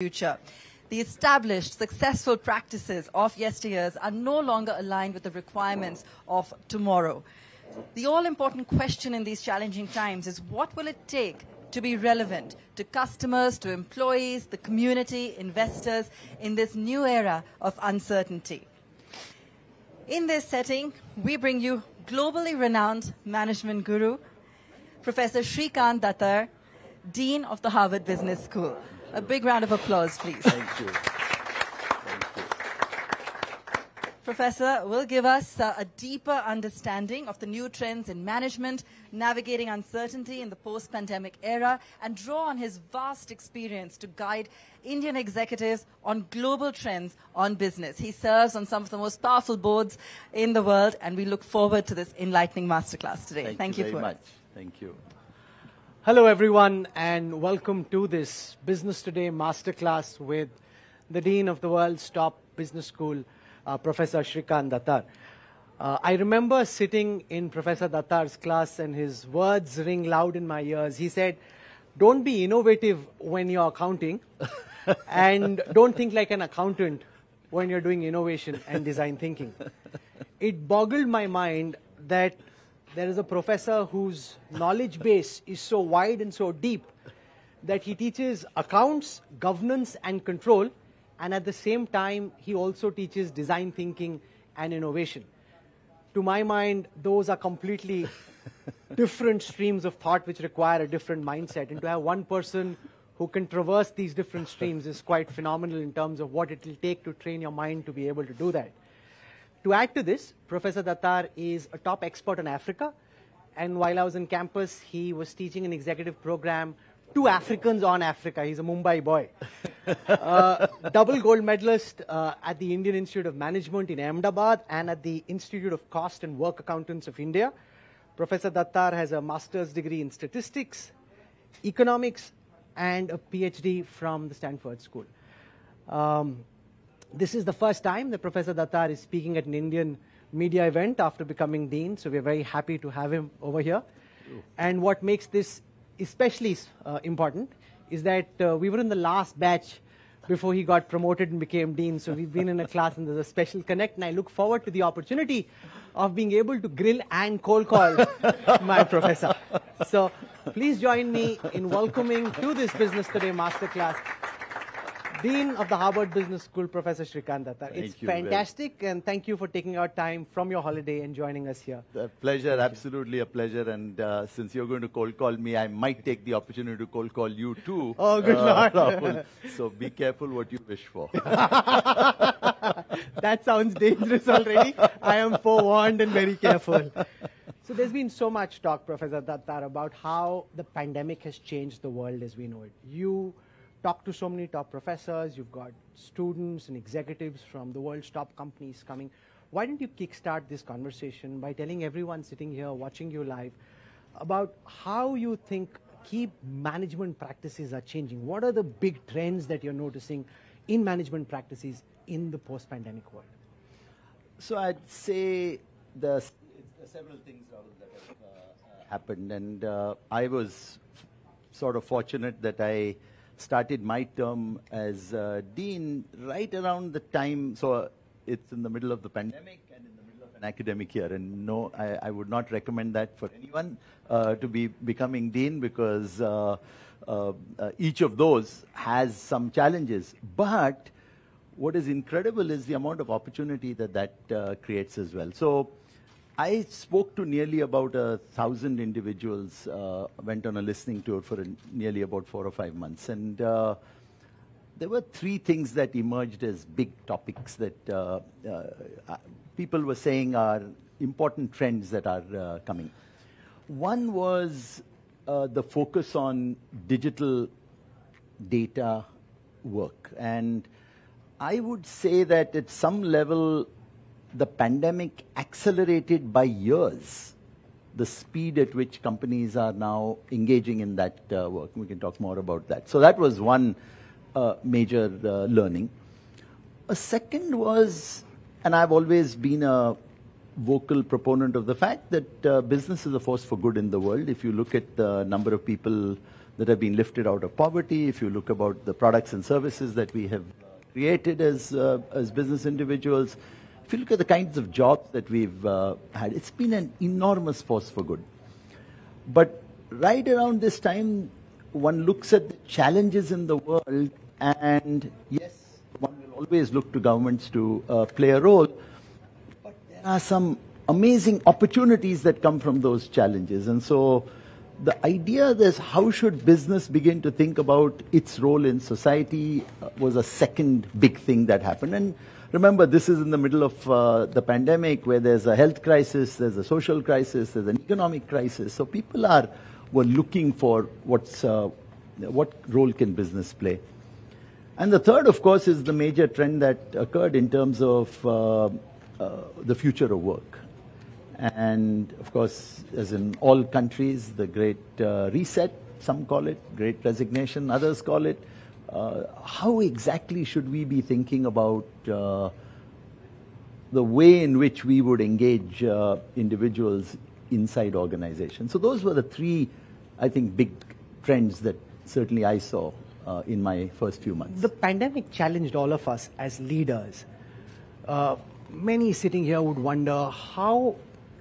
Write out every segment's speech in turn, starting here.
future. The established, successful practices of yesteryears are no longer aligned with the requirements of tomorrow. The all important question in these challenging times is what will it take to be relevant to customers, to employees, the community, investors in this new era of uncertainty? In this setting, we bring you globally renowned management guru, Professor Srikant Datar, Dean of the Harvard Business School. A big round of applause, please. Thank you. Thank you. Professor will give us uh, a deeper understanding of the new trends in management, navigating uncertainty in the post pandemic era, and draw on his vast experience to guide Indian executives on global trends on business. He serves on some of the most powerful boards in the world, and we look forward to this enlightening masterclass today. Thank, Thank you, you, very much. it. Thank you. Hello, everyone, and welcome to this Business Today masterclass with the Dean of the world's top business school, uh, Professor Srikant Datar. Uh, I remember sitting in Professor Datar's class, and his words ring loud in my ears. He said, Don't be innovative when you're accounting, and don't think like an accountant when you're doing innovation and design thinking. It boggled my mind that there is a professor whose knowledge base is so wide and so deep that he teaches accounts, governance, and control, and at the same time, he also teaches design thinking and innovation. To my mind, those are completely different streams of thought which require a different mindset. And to have one person who can traverse these different streams is quite phenomenal in terms of what it will take to train your mind to be able to do that. To add to this, Professor Datar is a top expert on Africa. And while I was in campus, he was teaching an executive program to Africans on Africa. He's a Mumbai boy. uh, double gold medalist uh, at the Indian Institute of Management in Ahmedabad and at the Institute of Cost and Work Accountants of India. Professor Datar has a master's degree in statistics, economics, and a PhD from the Stanford School. Um, this is the first time that Professor Datar is speaking at an Indian media event after becoming dean, so we're very happy to have him over here. And what makes this especially uh, important is that uh, we were in the last batch before he got promoted and became dean, so we've been in a class and there's a special connect, and I look forward to the opportunity of being able to grill and cold call my professor. So please join me in welcoming to this Business Today Masterclass Dean of the Harvard Business School, Professor Srikant Datar. Thank It's you fantastic, and thank you for taking out time from your holiday and joining us here. A pleasure, absolutely a pleasure. And uh, since you're going to cold call me, I might take the opportunity to cold call you too. Oh, good uh, lord. So be careful what you wish for. that sounds dangerous already. I am forewarned and very careful. So there's been so much talk, Professor Datar, about how the pandemic has changed the world as we know it. You talk to so many top professors, you've got students and executives from the world's top companies coming. Why don't you kickstart this conversation by telling everyone sitting here watching you live about how you think key management practices are changing? What are the big trends that you're noticing in management practices in the post-pandemic world? So I'd say the several things Rahul, that have uh, uh, happened, and uh, I was f- sort of fortunate that I started my term as uh, dean right around the time. So uh, it's in the middle of the pandemic and in the middle of an academic year, and no, I, I would not recommend that for anyone uh, to be becoming dean because. Uh, uh, uh, each of those has some challenges, but what is incredible is the amount of opportunity that that creates as well. So I spoke to nearly about a thousand individuals, uh, went on a listening tour for nearly about four or five months. And uh, there were three things that emerged as big topics that uh, uh, people were saying are important trends that are uh, coming. One was uh, the focus on digital data work. And I would say that at some level, the pandemic accelerated by years the speed at which companies are now engaging in that uh, work. We can talk more about that. So that was one uh, major uh, learning. A second was, and I've always been a vocal proponent of the fact that uh, business is a force for good in the world. If you look at the number of people that have been lifted out of poverty, if you look about the products and services that we have created as, uh, as business individuals, if you look at the kinds of jobs that we've uh, had, it's been an enormous force for good. But right around this time, one looks at the challenges in the world, and yes, one will always look to governments to uh, play a role, but there are some amazing opportunities that come from those challenges. And so the idea is how should business begin to think about its role in society uh, was a second big thing that happened. And remember, this is in the middle of uh, the pandemic where there's a health crisis, there's a social crisis, there's an economic crisis. So people are were looking for what's uh, what role can business play. And the third, of course, is the major trend that occurred in terms of uh, uh, the future of work. And of course, as in all countries, the great uh, reset, some call it, great resignation, others call it. Uh, how exactly should we be thinking about uh, the way in which we would engage uh, individuals inside organizations? So those were the three, I think, big trends that certainly I saw uh, in my first few months. The pandemic challenged all of us as leaders. Uh, many sitting here would wonder how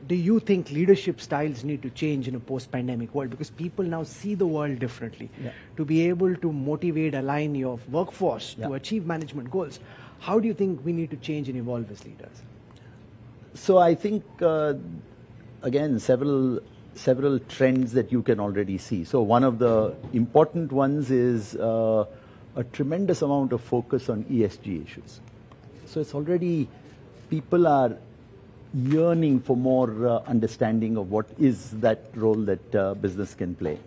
do you think leadership styles need to change in a post-pandemic world because people now see the world differently Yeah. to be able to motivate align your workforce to achieve management goals how do you think we need to change and evolve as leaders So I think uh, again several several trends that you can already see. So one of the important ones is uh, a tremendous amount of focus on ESG issues. So it's already people are yearning for more uh, understanding of what is that role that uh, business can play.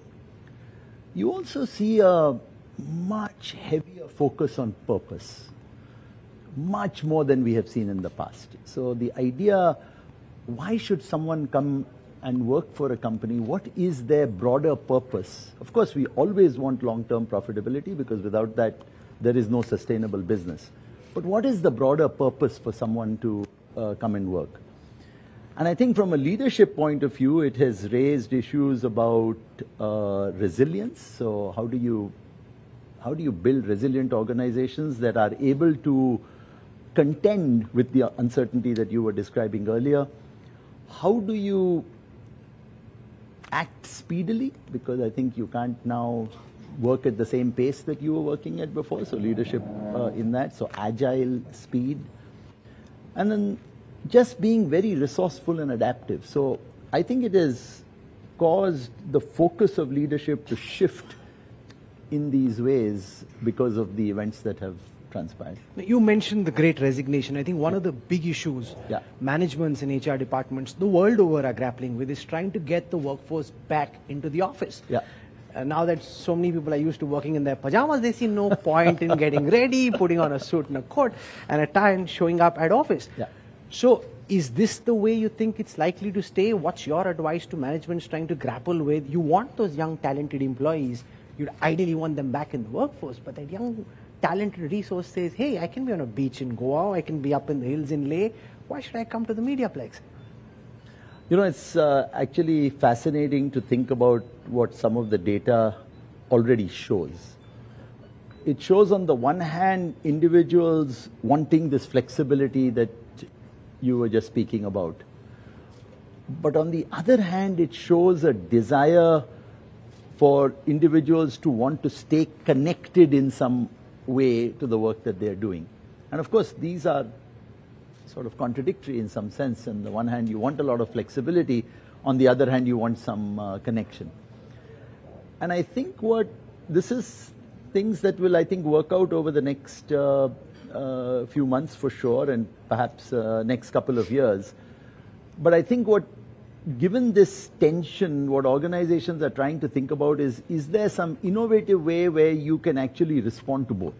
You also see a much heavier focus on purpose much more than we have seen in the past. So the idea, why should someone come and work for a company? What is their broader purpose? Of course, we always want long-term profitability because without that, there is no sustainable business. But what is the broader purpose for someone to uh, come and work? And I think from a leadership point of view, it has raised issues about uh, resilience. So how do you how do you build resilient organizations that are able to contend with the uncertainty that you were describing earlier? How do you act speedily? Because I think you can't now work at the same pace that you were working at before. So leadership uh, in that. So agile, speed. And then just being very resourceful and adaptive. So I think it has caused the focus of leadership to shift in these ways because of the events that have transpired. You mentioned the great resignation. I think one of the big issues Yeah. managements and HR departments the world over are grappling with is trying to get the workforce back into the office. Yeah. And now that so many people are used to working in their pajamas, they see no point in getting ready, putting on a suit and a coat and a tie and showing up at office. Yeah. So, is this the way you think it's likely to stay? What's your advice to managements trying to grapple with? You want those young, talented employees. You'd ideally want them back in the workforce, but that young, talented resource says, hey, I can be on a beach in Goa, I can be up in the hills in Leh. Why should I come to the Mediaplex? You know, it's uh, actually fascinating to think about what some of the data already shows. It shows, on the one hand, individuals wanting this flexibility that you were just speaking about. But on the other hand, it shows a desire for individuals to want to stay connected in some way to the work that they're doing. And of course, these are sort of contradictory in some sense. On the one hand, you want a lot of flexibility. On the other hand, you want some uh, connection. And I think what this is things that will, I think, work out over the next uh, uh, few months for sure, and perhaps uh, next couple of years. But I think what, given this tension, what organizations are trying to think about is: is there some innovative way where you can actually respond to both?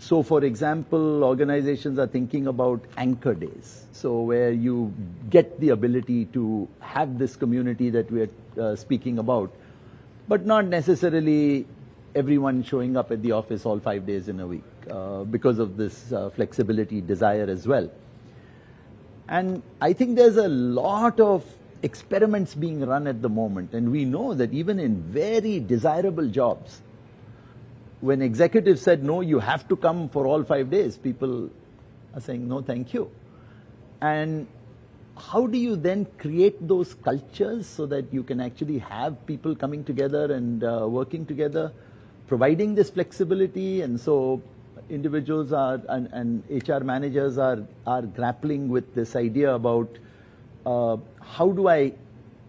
So, for example, organizations are thinking about anchor days. So, where you get the ability to have this community that we're uh, speaking about, but not necessarily everyone showing up at the office all five days in a week because of this uh, flexibility desire as well. And I think there's a lot of experiments being run at the moment, and we know that even in very desirable jobs, when executives said no, you have to come for all five days, people are saying no, thank you. And how do you then create those cultures so that you can actually have people coming together and uh, working together, providing this flexibility, and so individuals are and, and HR managers are are grappling with this idea about uh, how do I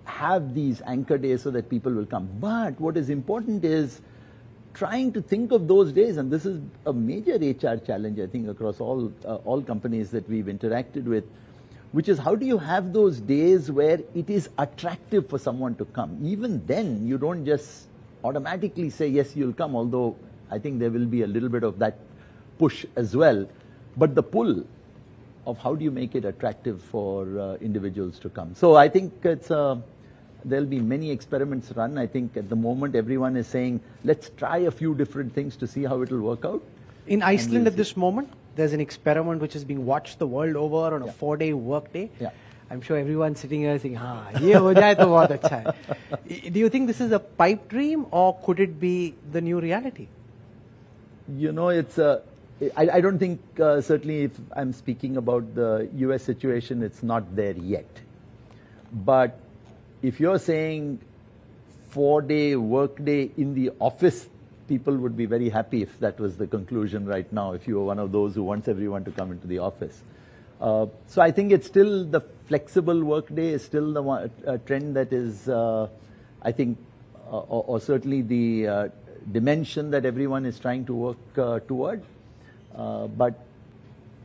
have these anchor days so that people will come. But what is important is trying to think of those days, and this is a major HR challenge, I think, across all uh, all companies that we've interacted with, which is how do you have those days where it is attractive for someone to come? Even then, you don't just automatically say yes, you'll come. Although I think there will be a little bit of that push as well, but the pull of how do you make it attractive for uh, individuals to come. So I think it's uh, there'll be many experiments run. I think at the moment everyone is saying, let's try a few different things to see how it'll work out. In Iceland we'll at this moment, there's an experiment which is being watched the world over on a four-day workday. Yeah. I'm sure everyone sitting here saying, "Ha, ye ho jaye to bahut acha. Do you think this is a pipe dream, or could it be the new reality? You know, it's a I, I don't think uh, certainly if I'm speaking about the U.S. situation, it's not there yet. But if you're saying four-day workday in the office, people would be very happy if that was the conclusion right now. If you were one of those who wants everyone to come into the office. Uh, so I think it's still the flexible workday is still the one, uh, trend that is, uh, I think, uh, or, or certainly the uh, dimension that everyone is trying to work toward. Uh, but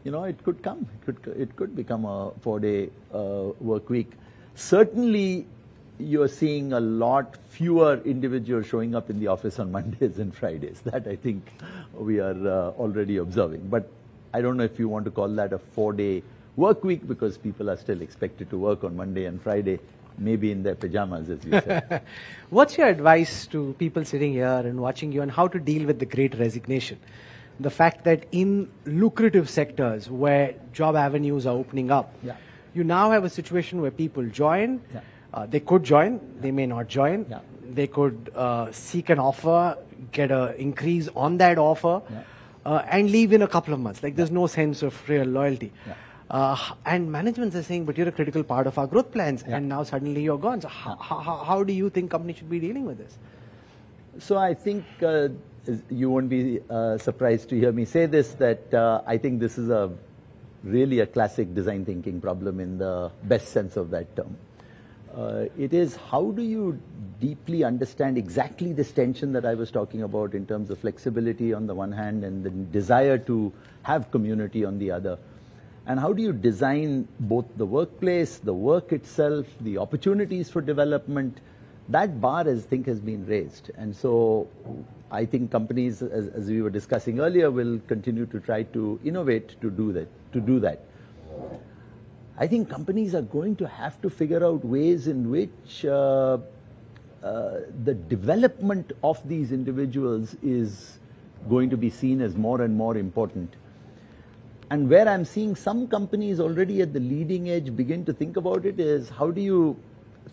you know, it could come. It could it could become a four-day uh, work week. Certainly, you're seeing a lot fewer individuals showing up in the office on Mondays and Fridays. That I think we are uh, already observing. But I don't know if you want to call that a four-day work week because people are still expected to work on Monday and Friday, maybe in their pajamas, as you said. What's your advice to people sitting here and watching you on how to deal with the great resignation? The fact that in lucrative sectors where job avenues are opening up, Yeah. you now have a situation where people join, Yeah. uh, they could join, they may not join, they could uh, seek an offer, get an increase on that offer, uh, and leave in a couple of months. Like there's no sense of real loyalty. Uh, and managements are saying, but you're a critical part of our growth plans, Yeah. and now suddenly you're gone. So how, how, how do you think companies should be dealing with this? So I think uh, you won't be uh, surprised to hear me say this that uh, I think this is a really a classic design thinking problem in the best sense of that term. Uh, it is how do you deeply understand exactly this tension that I was talking about in terms of flexibility on the one hand and the desire to have community on the other. And how do you design both the workplace, the work itself, the opportunities for development? That bar, I think, has been raised. And so I think companies, as, as we were discussing earlier, will continue to try to innovate to do that. To do that. I think companies are going to have to figure out ways in which uh, uh, the development of these individuals is going to be seen as more and more important. And where I'm seeing some companies already at the leading edge begin to think about it is how do you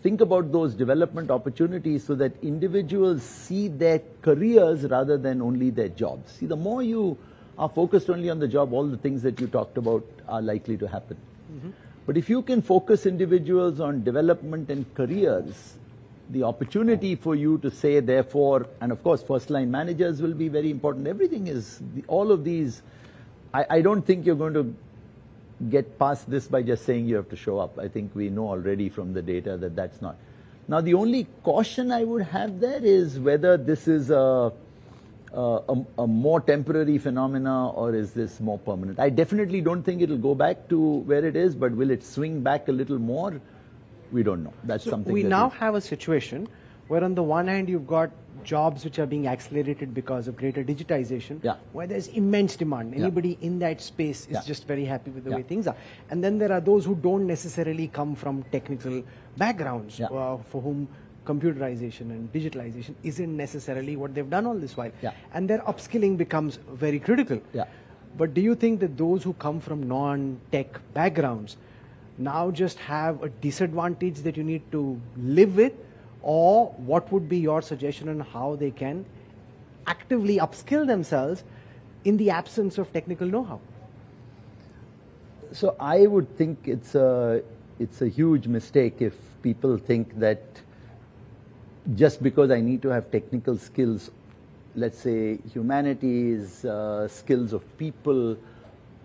think about those development opportunities so that individuals see their careers rather than only their jobs. See, the more you are focused only on the job, all the things that you talked about are likely to happen. Mm-hmm. But if you can focus individuals on development and careers, the opportunity for you to say, therefore, and of course, first line managers will be very important. Everything is, the, all of these, I, I don't think you're going to get past this by just saying you have to show up. I think we know already from the data that that's not. Now, the only caution I would have there is whether this is a, a, a, more temporary phenomena or is this more permanent. I definitely don't think it'll go back to where it is, but will it swing back a little more? We don't know. That's So something we that now have a situation where, on the one hand, you've got jobs which are being accelerated because of greater digitization, Yeah. where there's immense demand. Yeah. Anybody in that space is Yeah. just very happy with the Yeah. way things are. And then there are those who don't necessarily come from technical backgrounds, Yeah. uh, for whom computerization and digitalization isn't necessarily what they've done all this while. Yeah. And their upskilling becomes very critical. Yeah. But do you think that those who come from non-tech backgrounds now just have a disadvantage that you need to live with? Or what would be your suggestion on how they can actively upskill themselves in the absence of technical know how? So I would think it's a, it's a huge mistake if people think that just because I need to have technical skills, let's say humanities, uh, skills of people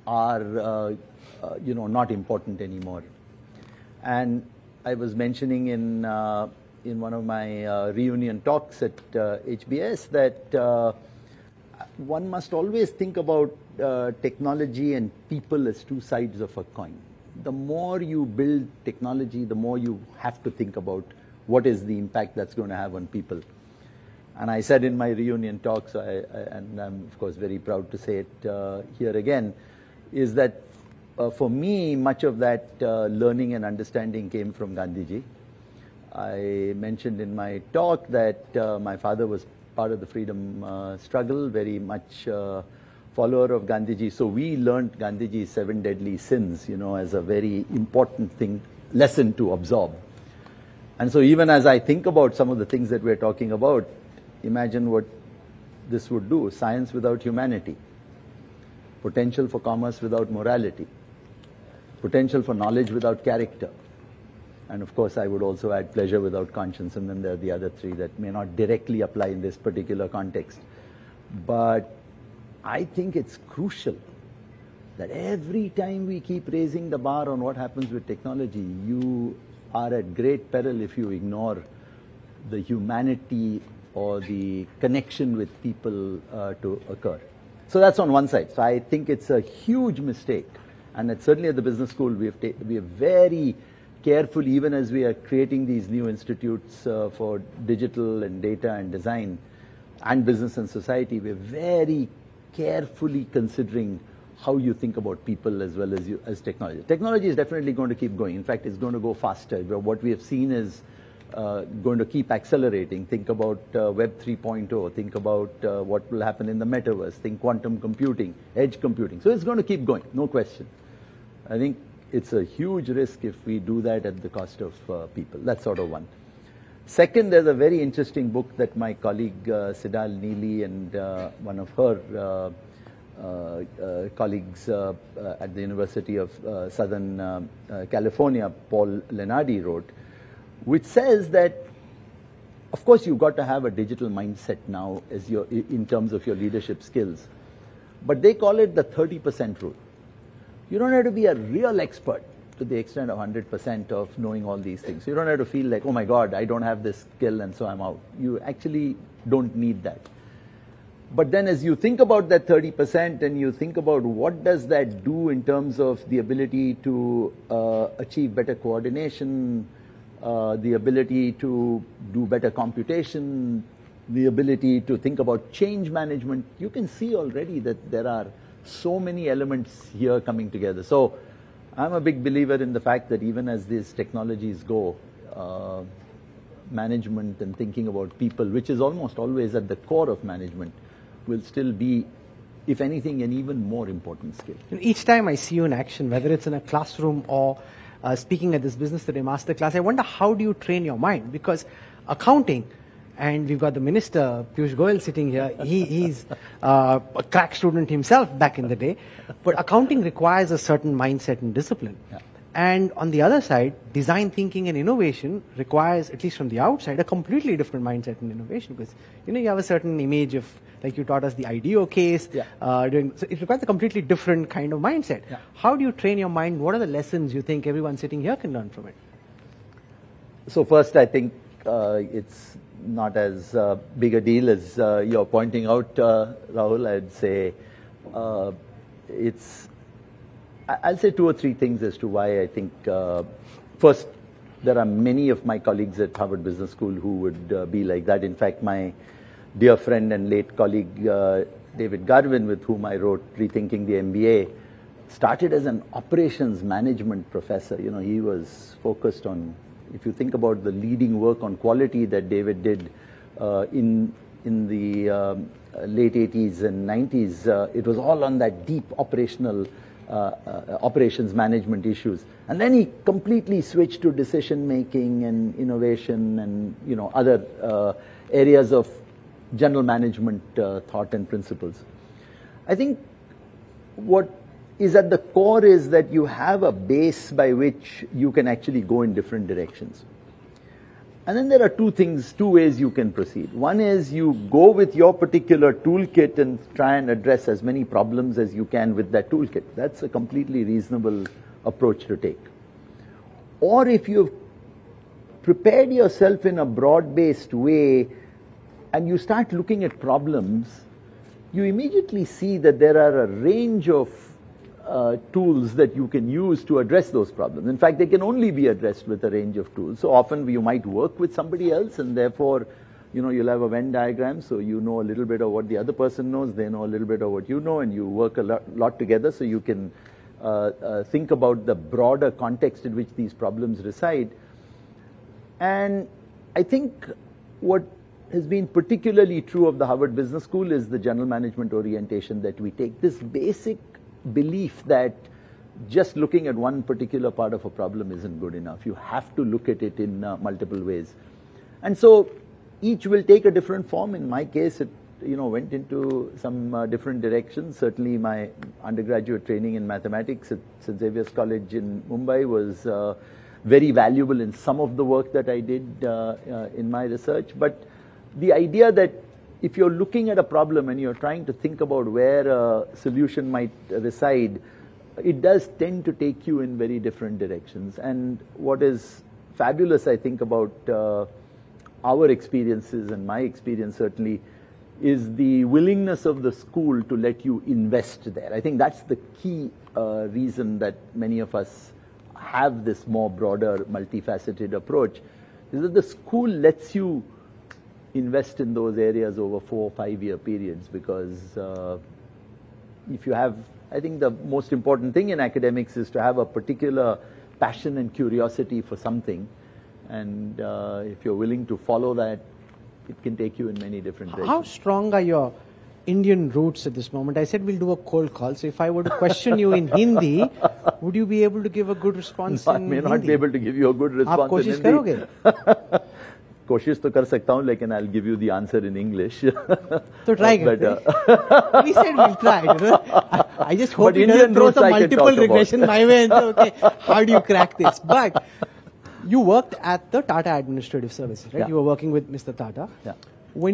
are, uh, uh, you know, not important anymore. And I was mentioning in, uh, in one of my uh, reunion talks at HBS uh, that one must always think about technology and people as two sides of a coin. The more you build technology, the more you have to think about what is the impact that's going to have on people. And I said in my reunion talks, I, I, and I'm of course very proud to say it uh, here again, is that uh, for me, much of that uh, learning and understanding came from Gandhiji. I mentioned in my talk that uh, my father was part of the freedom uh, struggle, very much uh, follower of Gandhiji. So we learned Gandhiji's seven deadly sins, you know, as a very important thing, lesson to absorb. And so even as I think about some of the things that we're talking about, imagine what this would do. Science without humanity. Potential for commerce without morality. Potential for knowledge without character. And of course, I would also add pleasure without conscience, and then there are the other three that may not directly apply in this particular context. But I think it's crucial that every time we keep raising the bar on what happens with technology, you are at great peril if you ignore the humanity or the connection with people uh, to occur. So that's on one side. So I think it's a huge mistake. And it's certainly at the business school, we have we are very careful, even as we are creating these new institutes uh, for digital and data and design and business and society, we're very carefully considering how you think about people as well as you, as technology. Technology is definitely going to keep going. In fact, it's going to go faster. What we have seen is uh, going to keep accelerating. Think about uh, Web 3.0. Think about uh, what will happen in the metaverse. Think quantum computing, edge computing. So it's going to keep going, no question. I think it's a huge risk if we do that at the cost of uh, people. That's sort of one. Second, there's a very interesting book that my colleague uh, Tsedal Neely and uh, one of her uh, uh, colleagues uh, at the University of Southern California, Paul Leonardi, wrote, which says that of course, you've got to have a digital mindset now as your, in terms of your leadership skills. But they call it the 30% rule. You don't have to be a real expert to the extent of 100% of knowing all these things. You don't have to feel like, oh my God, I don't have this skill and so I'm out. You actually don't need that. But then as you think about that 30% and you think about what does that do in terms of the ability to uh, achieve better coordination, uh, the ability to do better computation, the ability to think about change management, you can see already that there are so many elements here coming together. So I'm a big believer in the fact that even as these technologies go, uh, management and thinking about people, which is almost always at the core of management, will still be, if anything, an even more important skill. Each time I see you in action, whether it's in a classroom or uh, speaking at this Business Today Masterclass, I wonder how do you train your mind? Because accounting, and we've got the minister, Piyush Goyal, sitting here. He, he's uh, a crack student himself back in the day. But accounting requires a certain mindset and discipline. Yeah. And on the other side, design thinking and innovation requires, at least from the outside, a completely different mindset and innovation because, you know, you have a certain image of, like you taught us the IDEO case. Yeah. Uh, doing, so it requires a completely different kind of mindset. Yeah. How do you train your mind? What are the lessons you think everyone sitting here can learn from it? So first, I think uh, it's not as uh, big a deal as uh, you're pointing out, uh, Rahul. I'd say uh, it's I'll say two or three things as to why I think. Uh, first, there are many of my colleagues at Harvard Business School who would uh, be like that. In fact, my dear friend and late colleague David Garvin, with whom I wrote Rethinking the MBA, started as an operations management professor. You know, he was focused on, if you think about the leading work on quality that David did uh, in in the um, late 80s and 90s, uh, it was all on that deep operational uh, uh, operations management issues. And then he completely switched to decision making and innovation and you know other areas of general management thought and principles. I think what is at the core is that you have a base by which you can actually go in different directions. And then there are two things, two ways you can proceed. One is you go with your particular toolkit and try and address as many problems as you can with that toolkit. That's a completely reasonable approach to take. Or if you've prepared yourself in a broad based way and you start looking at problems, you immediately see that there are a range of uh, tools that you can use to address those problems. In fact, they can only be addressed with a range of tools. So often you might work with somebody else and therefore, you know, you'll have a Venn diagram. So you know a little bit of what the other person knows, they know a little bit of what you know, and you work a lot, lot together so you can uh, uh, think about the broader context in which these problems reside. And I think what has been particularly true of the Harvard Business School is the general management orientation that we take. This basic belief that just looking at one particular part of a problem isn't good enough. You have to look at it in uh, multiple ways. And so each will take a different form. In my case, it you know went into some uh, different directions. Certainly, my undergraduate training in mathematics at St Xavier's College in Mumbai was uh, very valuable in some of the work that I did uh, uh, in my research. But the idea that if you're looking at a problem and you're trying to think about where a solution might reside, it does tend to take you in very different directions. And what is fabulous, I think, about uh, our experiences and my experience certainly is the willingness of the school to let you invest there. I think that's the key uh, reason that many of us have this more broader, multifaceted approach, is that the school lets you invest in those areas over four or five year periods because uh, if you have, I think the most important thing in academics is to have a particular passion and curiosity for something. And uh, if you're willing to follow that, it can take you in many different directions. How strong are your Indian roots at this moment? I said we'll do a cold call. So if I were to question you in Hindi, would you be able to give a good response I in may not Hindi? be able to give you a good response आप कोशिश in Hindi. करोगे कोशिश तो कर सकता हूँ लेकिन I give you the answer in English तो try I just hope it through some multiple regression my way and okay how do you crack this but you worked at the Tata administrative Services, right you You working with mister Tata Tata.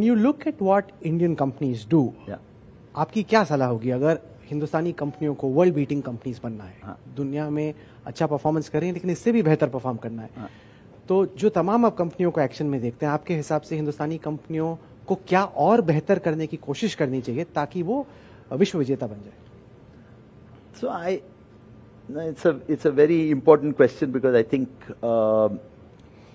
You look at look Indian companies do आपकी क्या सलाह होगी अगर हिंदुस्तानी कंपनियों को world beating companies बनना है? हाँ. दुनिया में अच्छा परफॉर्मेंस करें लेकिन इससे भी बेहतर परफॉर्म करना है। हाँ. तो जो तमाम आप कंपनियों को एक्शन में देखते हैं, आपके हिसाब से हिंदुस्तानी कंपनियों को क्या और बेहतर करने की कोशिश करनी चाहिए ताकि वो विश्व विजेता बन जाए? So I it's it's a very important question because I think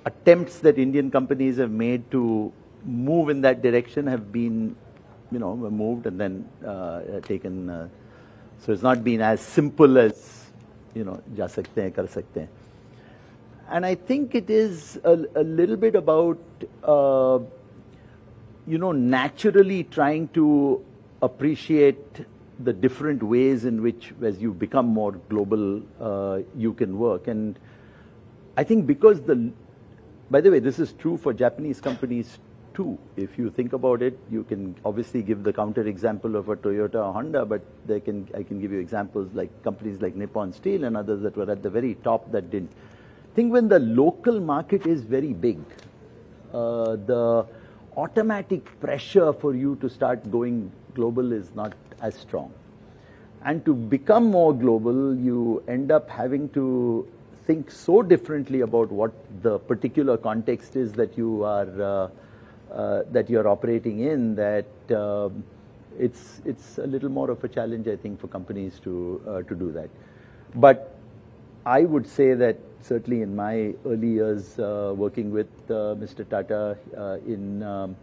attempt that Indian companies have made to move in that direction have been you know moved and then taken so it's not been as simple as you know जा सकते हैं, कर सकते हैं। And I think it is a, a little bit about. Uh, you know, naturally trying to appreciate the different ways in which, as you become more global, uh, you can work. And I think because the, by the way, this is true for Japanese companies too. If you think about it, you can obviously give the counter example of a Toyota or Honda, but they can, I can give you examples like companies like Nippon Steel and others that were at the very top that didn't. I think when the local market is very big, uh, the automatic pressure for you to start going global is not as strong. And to become more global, you end up having to think so differently about what the particular context is that you are uh, uh, that you're operating in that um, it's it's a little more of a challenge, I think, for companies to uh, to do that. But I would say that certainly in my early years uh, working with uh, Mr. Tata uh, in um,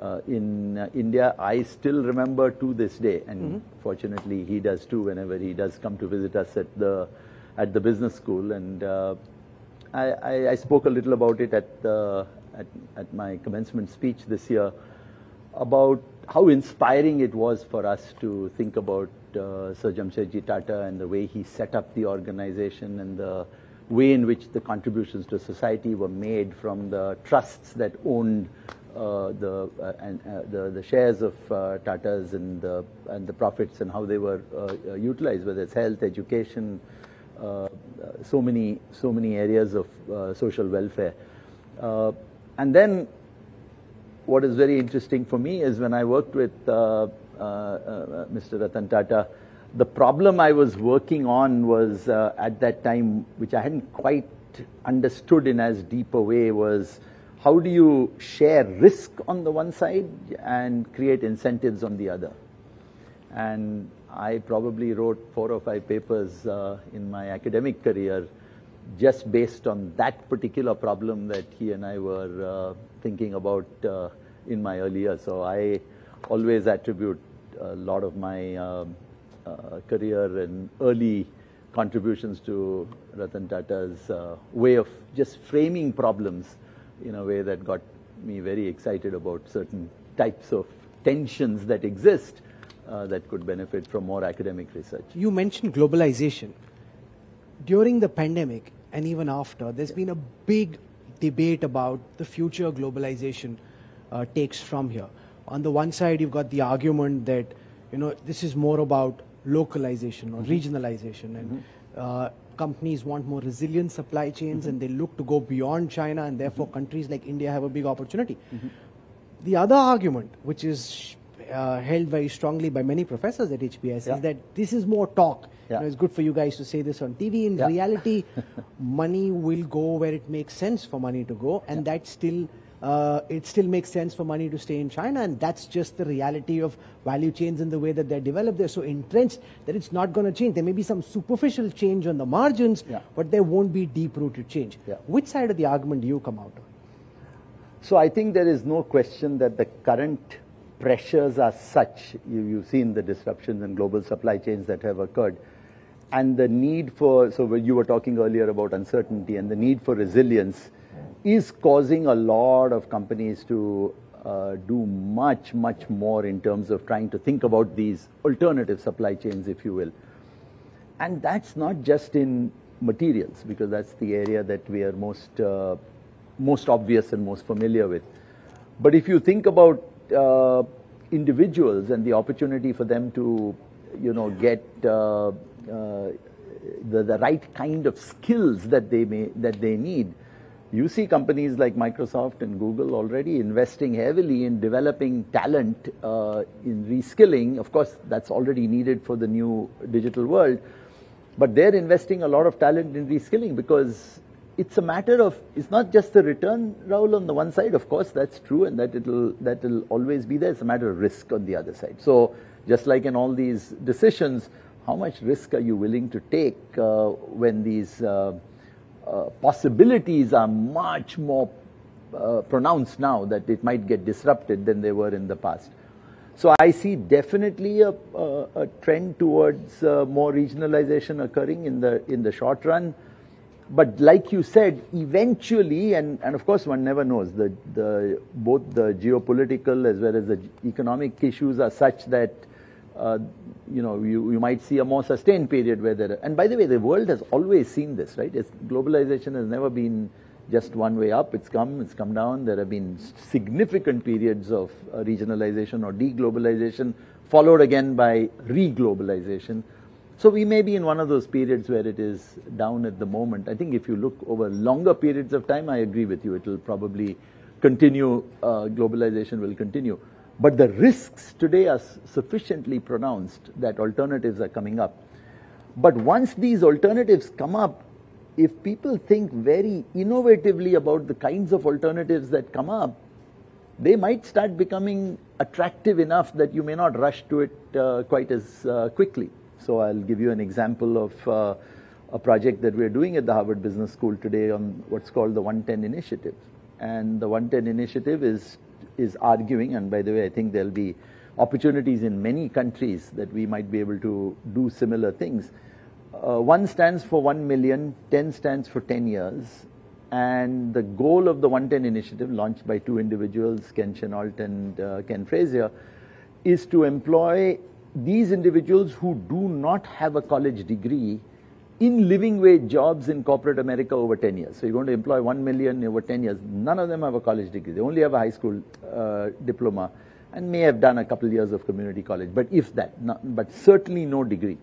uh, in uh, India, I still remember to this day, and fortunately he does too. Whenever he does come to visit us at the at the business school, and uh, I, I, I spoke a little about it at the at, at my commencement speech this year. about how inspiring it was for us to think about uh, Sir Jamshedji Tata and the way he set up the organization and the way in which the contributions to society were made from the trusts that owned uh, the, uh, and, uh, the, the shares of uh, Tatas and the, and the profits and how they were uh, uh, utilized, whether it's health, education, so many so many areas of social welfare. and then, what is very interesting for me is when I worked with Mr. Ratan Tata, the problem I was working on was at that time, which I hadn't quite understood in as deep a way, was how do you share risk on the one side and create incentives on the other? And I probably wrote four or five papers uh, in my academic career just based on that particular problem that he and I were uh, thinking about uh, in my early years. So I always attribute a lot of my uh, career and early contributions to Ratan Tata's uh, way of just framing problems in a way that got me very excited about certain types of tensions that exist uh, that could benefit from more academic research. You mentioned globalization. During the pandemic and even after, there's been a big debate about the future globalization uh, takes from here. On the one side, you've got the argument that you know this is more about localization or mm-hmm. regionalization, and mm-hmm. uh, companies want more resilient supply chains mm-hmm. and they look to go beyond China, and therefore mm-hmm. countries like India have a big opportunity. Mm-hmm. The other argument, which is uh, held very strongly by many professors at HBS, yeah. is that this is more talk. Yeah. You know, it's good for you guys to say this on TV. In yeah. reality, money will go where it makes sense for money to go, and that still uh, it still makes sense for money to stay in China, and that's just the reality of value chains and the way that they're developed. They're so entrenched that it's not going to change. There may be some superficial change on the margins, yeah. but there won't be deep-rooted change. Yeah. Which side of the argument do you come out on? So I think there is no question that the current pressures are such. You, you've seen the disruptions in global supply chains that have occurred. And the need for, so you were talking earlier about uncertainty and the need for resilience is causing a lot of companies to uh, do much, much more in terms of trying to think about these alternative supply chains, if you will. And that's not just in materials, because that's the area that we are most, uh, most obvious and most familiar with. But if you think about uh, individuals and the opportunity for them to, you know, get uh, uh, the, the right kind of skills that they may, that they need, you see companies like Microsoft and Google already investing heavily in developing talent, uh, in reskilling. Of course, that's already needed for the new digital world. But they're investing a lot of talent in reskilling because it's a matter of, it's not just the return, Rahul, on the one side. Of course, that's true and that it'll, that will always be there. It's a matter of risk on the other side. So just like in all these decisions, how much risk are you willing to take uh, when these uh, possibilities are much more uh, pronounced now that it might get disrupted than they were in the past. So I see definitely a, a, a trend towards uh, more regionalization occurring in the in the short run. But like you said, eventually, and, and of course one never knows, the, the, both the geopolitical as well as the economic issues are such that uh, you know, you, you might see a more sustained period where there, are, and by the way, the world has always seen this, right? It's, globalization has never been just one way up. It's come, it's come down. There have been significant periods of uh, regionalization or deglobalization, followed again by reglobalization. So we may be in one of those periods where it is down at the moment. I think if you look over longer periods of time, I agree with you. It will probably continue, uh, globalization will continue. But the risks today are sufficiently pronounced that alternatives are coming up. But once these alternatives come up, if people think very innovatively about the kinds of alternatives that come up, they might start becoming attractive enough that you may not rush to it uh, quite as uh, quickly. So I'll give you an example of uh, a project that we're doing at the Harvard Business School today on what's called the OneTen Initiative. And the OneTen Initiative is is arguing, and by the way, I think there'll be opportunities in many countries that we might be able to do similar things. Uh, one stands for 1 million, 10 stands for 10 years, And the goal of the OneTen initiative, launched by two individuals, Ken Chenault and uh, Ken Frazier, is to employ these individuals who do not have a college degree in living wage jobs in corporate America over 10 years. So you're going to employ 1 million over 10 years. None of them have a college degree. They only have a high school uh, diploma and may have done a couple years of community college, but if that, not, but certainly no degree.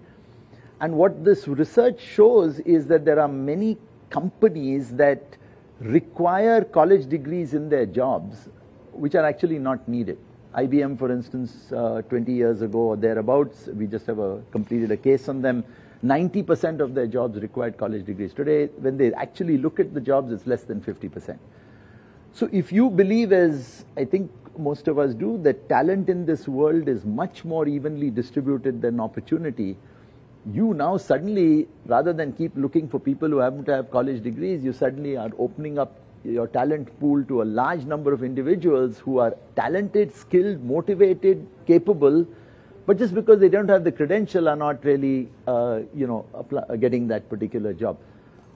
And what this research shows is that there are many companies that require college degrees in their jobs, which are actually not needed. IBM, for instance, uh, 20 years ago or thereabouts, we just have a, completed a case on them. 90% of their jobs required college degrees. Today, when they actually look at the jobs, it's less than 50%. So if you believe, as I think most of us do, that talent in this world is much more evenly distributed than opportunity, you now suddenly, rather than keep looking for people who happen to have college degrees, you suddenly are opening up your talent pool to a large number of individuals who are talented, skilled, motivated, capable, but just because they don't have the credential are not really, uh, you know, getting that particular job.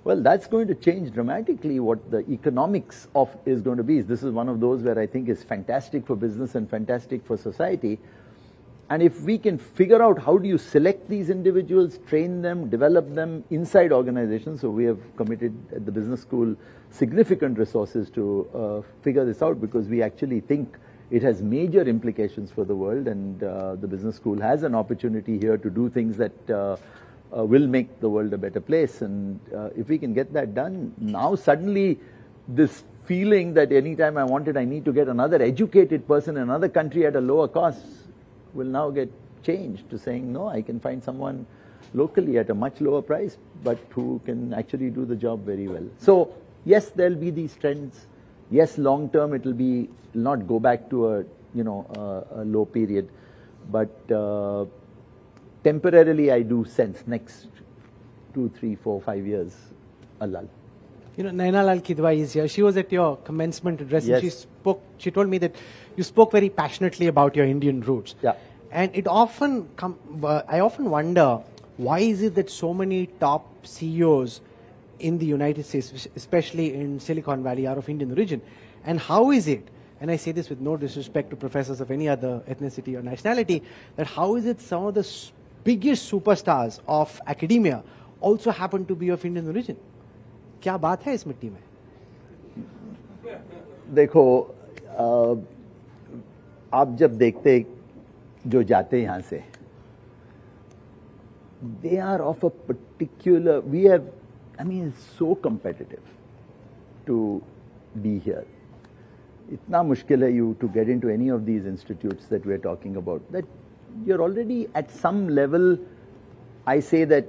Well, that's going to change dramatically what the economics of is going to be. This is one of those where I think is fantastic for business and fantastic for society. And if we can figure out how do you select these individuals, train them, develop them inside organizations, so we have committed at the business school significant resources to uh, figure this out because we actually think it has major implications for the world and uh, the business school has an opportunity here to do things that uh, uh, will make the world a better place. And uh, if we can get that done, now suddenly this feeling that anytime I want it, I need to get another educated person in another country at a lower cost will now get changed to saying, no, I can find someone locally at a much lower price, but who can actually do the job very well. So, yes, there'll be these trends. Yes, long term it will be not go back to a you know a, a low period, but uh, temporarily I do sense next two, three, four, five years a lull. You know, Naina Lal Kidwai is here. She was at your commencement address yes. and she spoke, she told me that you spoke very passionately about your Indian roots. Yeah. And it often come, uh, I often wonder, why is it that so many top CEOs in the United States, especially in Silicon Valley, are of Indian origin? And how is it and I say this with no disrespect to professors of any other ethnicity or nationality, that how is it some of the biggest superstars of academia also happen to be of Indian origin. क्या बात है इस मिट्टी में देखो आप जब देखते जो जाते यहां से they are of a particular we have i mean it's so competitive to be here itna mushkil hai you to get into any of these institutes that we're talking about that you're already at some level. I say that,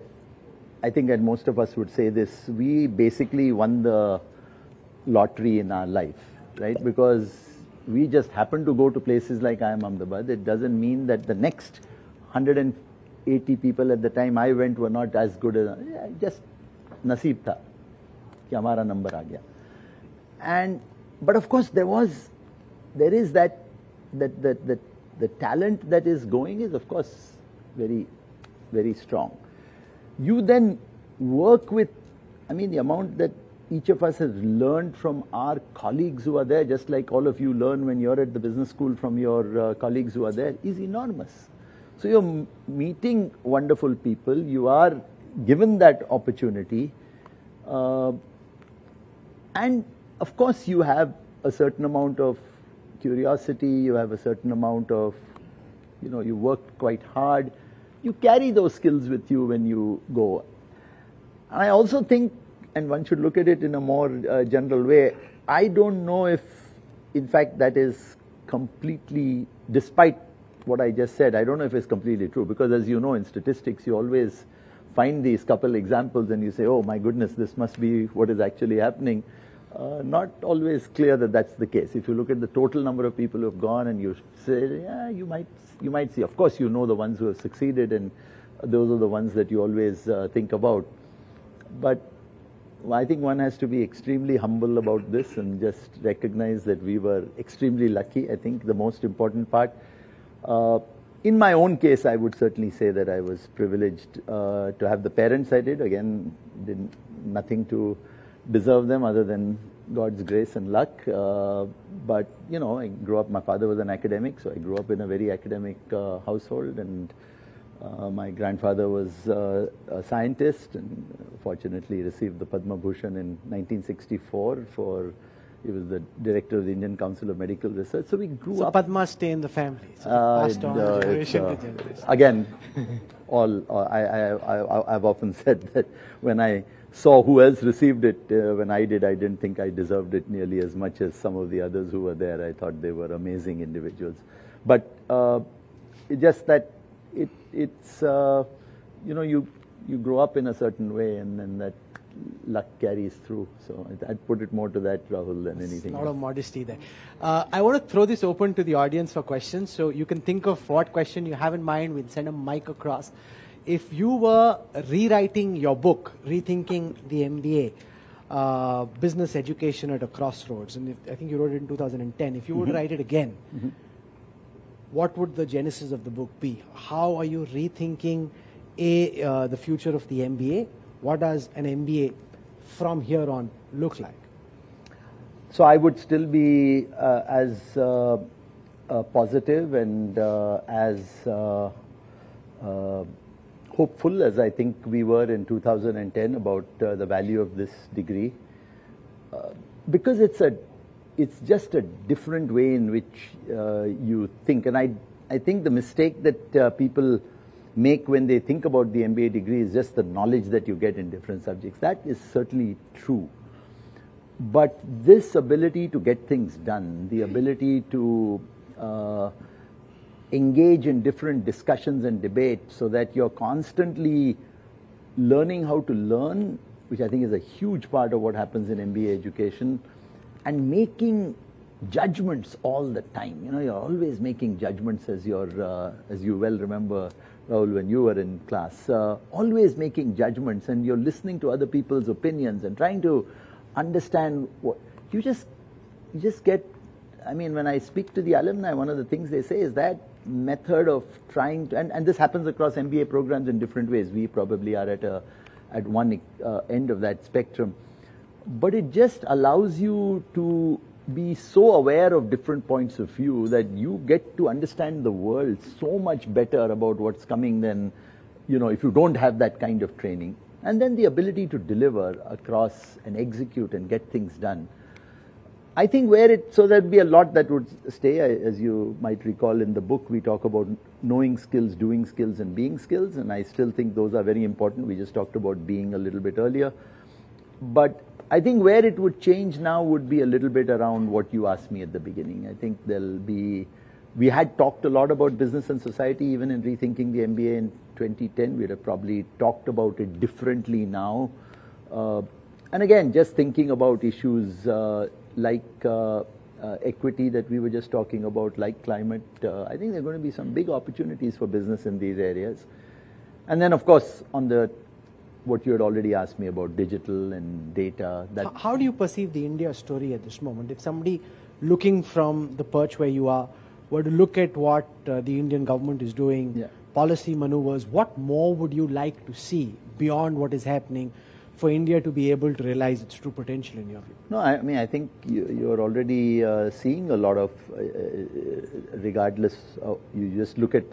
I think that most of us would say this, we basically won the lottery in our life, right? Because we just happen to go to places like IIM Ahmedabad. It doesn't mean that the next 180 people at the time I went were not as good as, just naseeb tha कि हमारा number आ गया. And, but of course there was, there is that, that, that, that the talent that is going is, of course, very, very strong. You then work with, I mean, the amount that each of us has learned from our colleagues who are there, just like all of you learn when you're at the business school from your uh, colleagues who are there, is enormous. So you're meeting wonderful people, you are given that opportunity, uh, and of course you have a certain amount of curiosity, you have a certain amount of, you know, you worked quite hard. You carry those skills with you when you go. I also think, and one should look at it in a more uh, general way, I don't know if, in fact, that is completely, despite what I just said, I don't know if it's completely true because as you know in statistics, you always find these couple examples and you say, oh my goodness, this must be what is actually happening uh, not always clear that that's the case. If you look at the total number of people who have gone and you say, yeah, you might, you might see. Of course, you know the ones who have succeeded, and those are the ones that you always uh, think about. But I think one has to be extremely humble about this and just recognize that we were extremely lucky. I think the most important part. Uh, in my own case, I would certainly say that I was privileged uh, to have the parents I did. Again, did nothing to deserve them other than God's grace and luck. Uh, but, you know, I grew up, my father was an academic, so I grew up in a very academic uh, household. And uh, my grandfather was uh, a scientist and fortunately received the Padma Bhushan in 1964 for, he was the director of the Indian Council of Medical Research. So we grew up. So up. Padma stay in the family. So Uh, passed on uh, generation uh, to generation. Again, all uh, I, I, I, I've often said that when I saw who else received it, uh, when I did, I didn't think I deserved it nearly as much as some of the others who were there. I thought they were amazing individuals, but uh, it just that it it's uh, you know you you grow up in a certain way and then that luck carries through. So I'd, put it more to that, Rahul, than anything. A lot of modesty there. Uh, I want to throw this open to the audience for questions. So you can think of what question you have in mind. We'll send a mic across. If you were rewriting your book, rethinking the MBA, uh, business education at a crossroads, and if, I think you wrote it in 2010. If you Mm-hmm. were to write it again, what would the genesis of the book be? How are you rethinking a uh, the future of the MBA? What does an MBA from here on look like? So I would still be uh, as uh, uh, positive and uh, as uh, uh, hopeful as I think we were in 2010 about the value of this degree, because it's a it's just a different way in which you think, and I I think the mistake that people make when they think about the MBA degree is just the knowledge that you get in different subjects. That is certainly true. But this ability to get things done, the ability to uh, engage in different discussions and debates so that you're constantly learning how to learn, which I think is a huge part of what happens in MBA education, and making judgments all the time. You know, you're always making judgments as you're, uh, as you well remember, Rahul, when you were in class. Uh, always making judgments, and you're listening to other people's opinions and trying to understand what you just, you just get. I mean, when I speak to the alumni, one of the things they say is that method of trying to, and, and this happens across MBA programs in different ways. We probably are at a, at one uh, end of that spectrum but it just allows you to be so aware of different points of view that you get to understand the world so much better about what's coming than you know if you don't have that kind of training and then the ability to deliver across and execute and get things done I think where it, so there'd be a lot that would stay. As you might recall in the book, we talk about knowing skills, doing skills, and being skills, and I still think those are very important. We just talked about being a little bit earlier. But I think where it would change now would be a little bit around what you asked me at the beginning. I think there'll be, we had talked a lot about business and society, even in rethinking the MBA in 2010. We'd have probably talked about it differently now. Uh, and again, just thinking about issues uh, like uh, uh, equity that we were just talking about, like climate, uh, I think there are going to be some big opportunities for business in these areas. And then, of course, on the what you had already asked me about digital and data, that How do you perceive the India story at this moment? If somebody looking from the perch where you are were to look at what uh, the Indian government is doing, Yeah. policy maneuvers, what more would you like to see beyond what is happening for India to be able to realize its true potential in your view? No, I mean, I think you, you're already uh, seeing a lot of, uh, uh, regardless, of, you just look at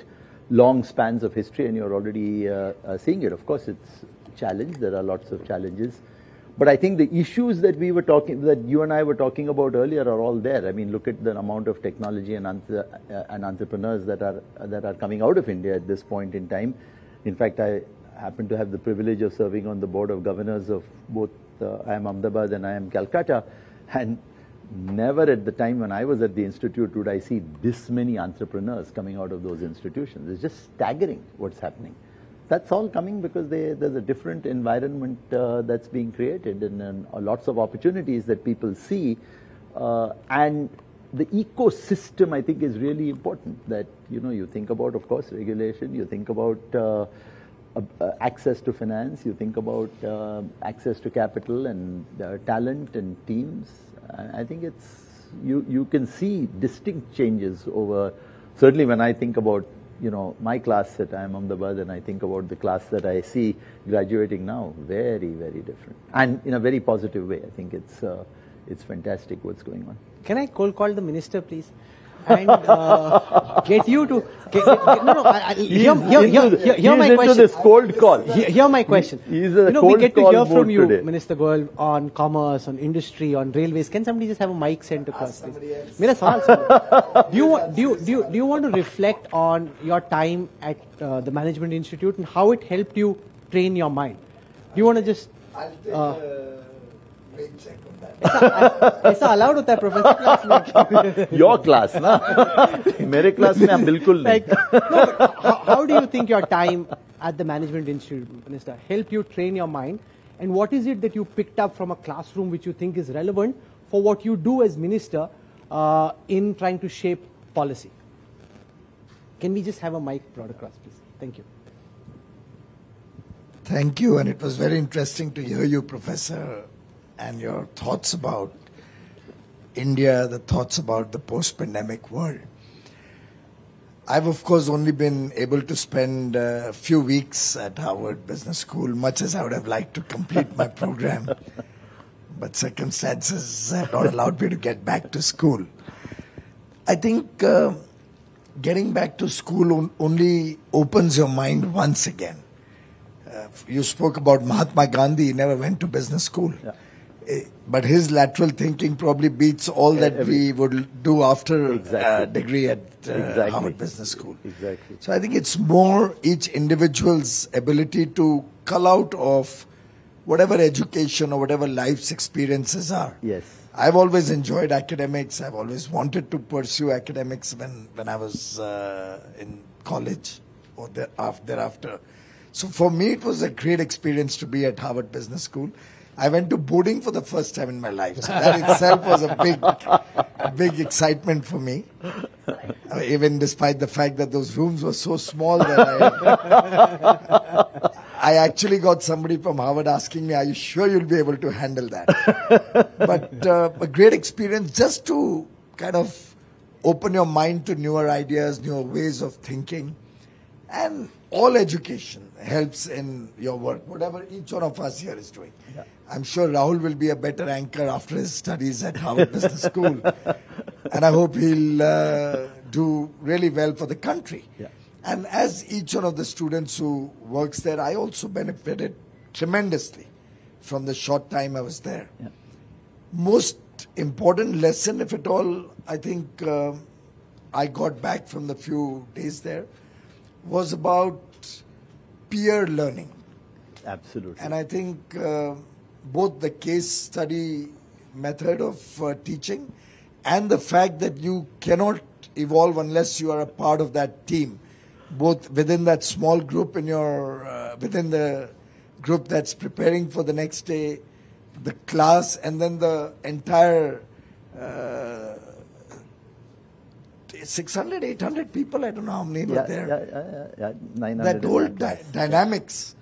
long spans of history and you're already uh, uh, seeing it. Of course, it's challenge. There are lots of challenges. But I think the issues that we were talking, that you and I were talking about earlier are all there. I mean, look at the amount of technology and, uh, and entrepreneurs that are, that are coming out of India at this point in time. In fact, I happen to have the privilege of serving on the board of governors of both uh, IIM Ahmedabad and IIM Calcutta. And never at the time when I was at the institute would I see this many entrepreneurs coming out of those institutions. It's just staggering what's happening. That's all coming because they, there's a different environment uh, that's being created and, and uh, lots of opportunities that people see. Uh, and the ecosystem, I think, is really important. That you know, you think about, of course, regulation. You think about uh, uh, uh, access to finance. You think about access to capital and talent and teams. I I think it's you. You can see distinct changes over. Certainly, when I think about you know, my class that at IIM Ahmedabad and I think about the class that I see graduating now, very, very different. And in a very positive way. I think it's, uh, it's fantastic what's going on. Can I cold call the minister, please? and uh, get you to. Get, get, get, no, no. I, I, hear, hear, into, hear, hear my question. this cold call. Hear, hear my question. He's a you know, cold we get to hear from you, today. Minister Goyal, on commerce, on industry, on railways. Can somebody just have a mic sent across? Mera sawal do you do you, do you do you want to reflect on your time at uh, the Management Institute and how it helped you train your mind? Do you want to just? I'll take uh, a second. ऐसा allowed होता है professor class में? Your class, ना? मेरे class में आप बिल्कुल नहीं. like, no, but how, how do you think your time at the Management Institute, Minister, helped you train your mind? And what is it that you picked up from a classroom which you think is relevant for what you do as Minister uh, in trying to shape policy? Can we just have a mic brought across, please? Thank you. Thank you, and it was very interesting to hear you, Professor, and your thoughts about India, the thoughts about the post pandemic world. I've, of course, only been able to spend a few weeks at Harvard Business School, much as I would have liked to complete my program. But circumstances have not allowed me to get back to school. I think uh, getting back to school on- only opens your mind once again. Uh, you spoke about Mahatma Gandhi, he never went to business school. Yeah. Eh, But his lateral thinking probably beats all that we would do after a degree at uh, Exactly. Harvard Business School. Exactly. So I think it's more each individual's ability to cull out of whatever education or whatever life's experiences are. Yes. I've always enjoyed academics. I've always wanted to pursue academics when, when I was uh, in college or there, af- thereafter. So for me, it was a great experience to be at Harvard Business School. I went to boarding for the first time in my life. So that itself was a big, big excitement for me. Uh, even despite the fact that those rooms were so small that I, I actually got somebody from Harvard asking me, "Are you sure you'll be able to handle that?" but uh, a great experience just to kind of open your mind to newer ideas, newer ways of thinking, and all education helps in your work, whatever each one of us here is doing. I'm sure Rahul will be a better anchor after his studies at Harvard Business School, and I hope he'll uh, do really well for the country. Yeah. And as each one of the students who works there, I also benefited tremendously from the short time I was there. Yeah. Most important lesson, if at all, I think um I got back from the few days there was about peer learning. Absolutely. And I think uh, both the case study method of uh, teaching and the fact that you cannot evolve unless you are a part of that team, both within that small group in your uh, within the group that's preparing for the next day, the class, and then the entire. Uh, 600, 800 people, I don't know how many were there. yeah, yeah, yeah, yeah, that whole my dy- dynamics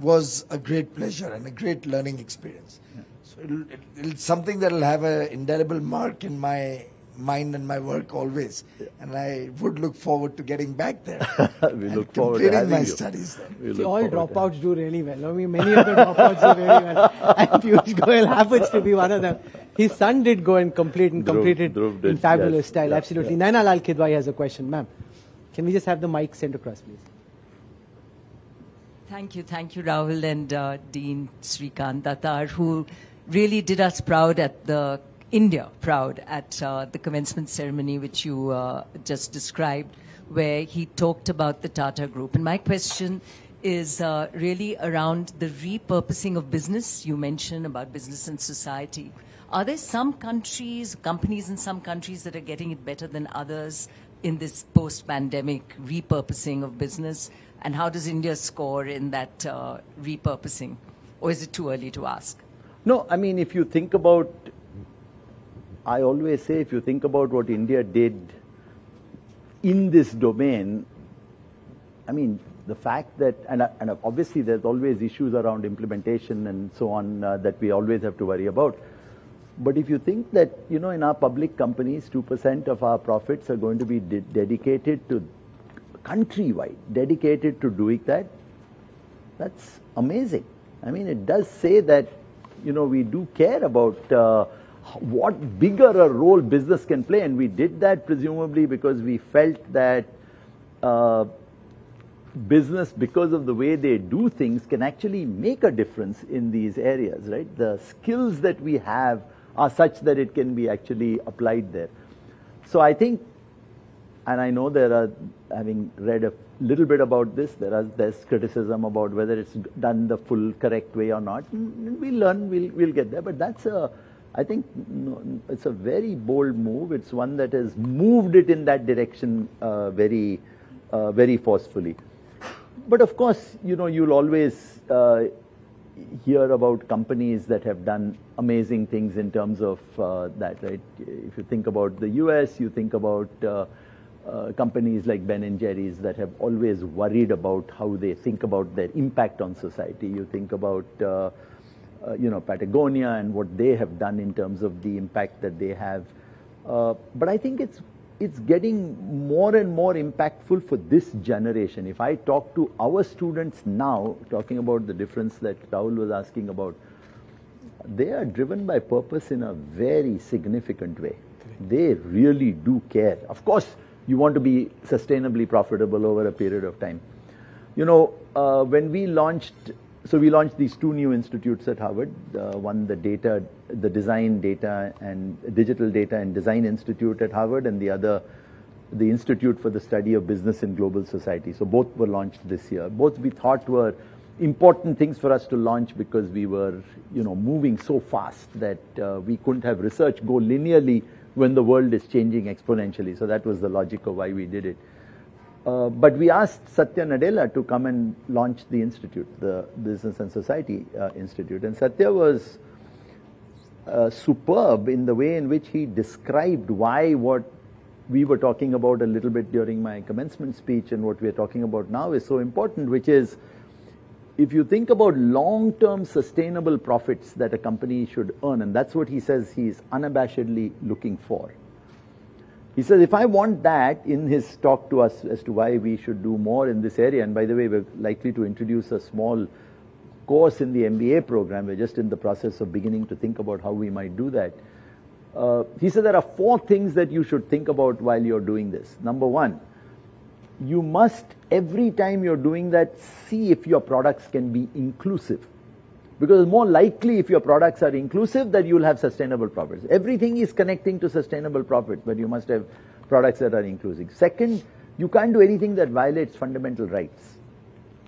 was a great pleasure and a great learning experience. So it'll, it- it's something that will have an indelible mark in my mind and my work always. And I would look forward to getting back there. we and look forward to completing having my you. studies there. We See, all forward to dropouts do really well. I mean, many of the dropouts do really well. And Piyush Goyal happens to be one of them. His son did go and complete and Dhruv- completed Dhruv in fabulous yes. style. Yeah, Absolutely. yeah. Naina Lal Kidwai has a question. Ma'am, can we just have the mic sent across, please? Thank you, thank you, Rahul and uh, Dean Srikant Datar, who really did us proud at the India proud at uh, the commencement ceremony, which you uh, just described, where he talked about the Tata Group. And my question is uh, really around the repurposing of business. You mentioned about business and society. Are there some countries, companies in some countries that are getting it better than others in this post-pandemic repurposing of business? And how does India score in that uh, repurposing? Or is it too early to ask? No, I mean, if you think about, I always say, if you think about what India did in this domain, I mean, the fact that, and, and obviously there's always issues around implementation and so on uh, that we always have to worry about. But if you think that, you know, in our public companies, 2% of our profits are going to be de- dedicated to countrywide dedicated to doing that, that's amazing. I mean, it does say that, you know, we do care about uh, what bigger a role business can play, and we did that presumably because we felt that uh, business, because of the way they do things, can actually make a difference in these areas, right? The skills that we have are such that it can be actually applied there. So I think, and I know there are, having read a little bit about this, there are there's criticism about whether it's done the full correct way or not. We'll learn, we'll we'll get there. But that's a, I think it's a very bold move. It's one that has moved it in that direction uh, very, uh, very forcefully. But of course, you know, you'll always uh, hear about companies that have done amazing things in terms of uh, that, right? If you think about the US, you think about uh, uh, companies like Ben and Jerry's that have always worried about how they think about their impact on society. You think about, uh, you know, Patagonia and what they have done in terms of the impact that they have. Uh, but I think it's it's getting more and more impactful for this generation. If I talk to our students now, talking about the difference that Rahul was asking about, they are driven by purpose in a very significant way. They really do care. Of course, you want to be sustainably profitable over a period of time. You know, uh, when we launched, so we launched these two new institutes at Harvard. Uh, one, the data, the design data and digital data and design institute at Harvard, and the other, the Institute for the Study of Business in Global Society. So both were launched this year. Both we thought were important things for us to launch because we were, you know, moving so fast that uh, we couldn't have research go linearly when the world is changing exponentially. So that was the logic of why we did it. Uh, but we asked Satya Nadella to come and launch the institute, the Business and Society uh, Institute. And Satya was uh, superb in the way in which he described why what we were talking about a little bit during my commencement speech and what we are talking about now is so important, which is if you think about long-term sustainable profits that a company should earn, and that's what he says he is unabashedly looking for. He says, if I want that in his talk to us as to why we should do more in this area, and by the way, we're likely to introduce a small course in the MBA program. We're just in the process of beginning to think about how we might do that. Uh, he said there are four things that you should think about while you're doing this. Number one, you must, every time you're doing that, see if your products can be inclusive. Because more likely if your products are inclusive that you'll have sustainable profits. Everything is connecting to sustainable profit, but you must have products that are inclusive. Second, you can't do anything that violates fundamental rights.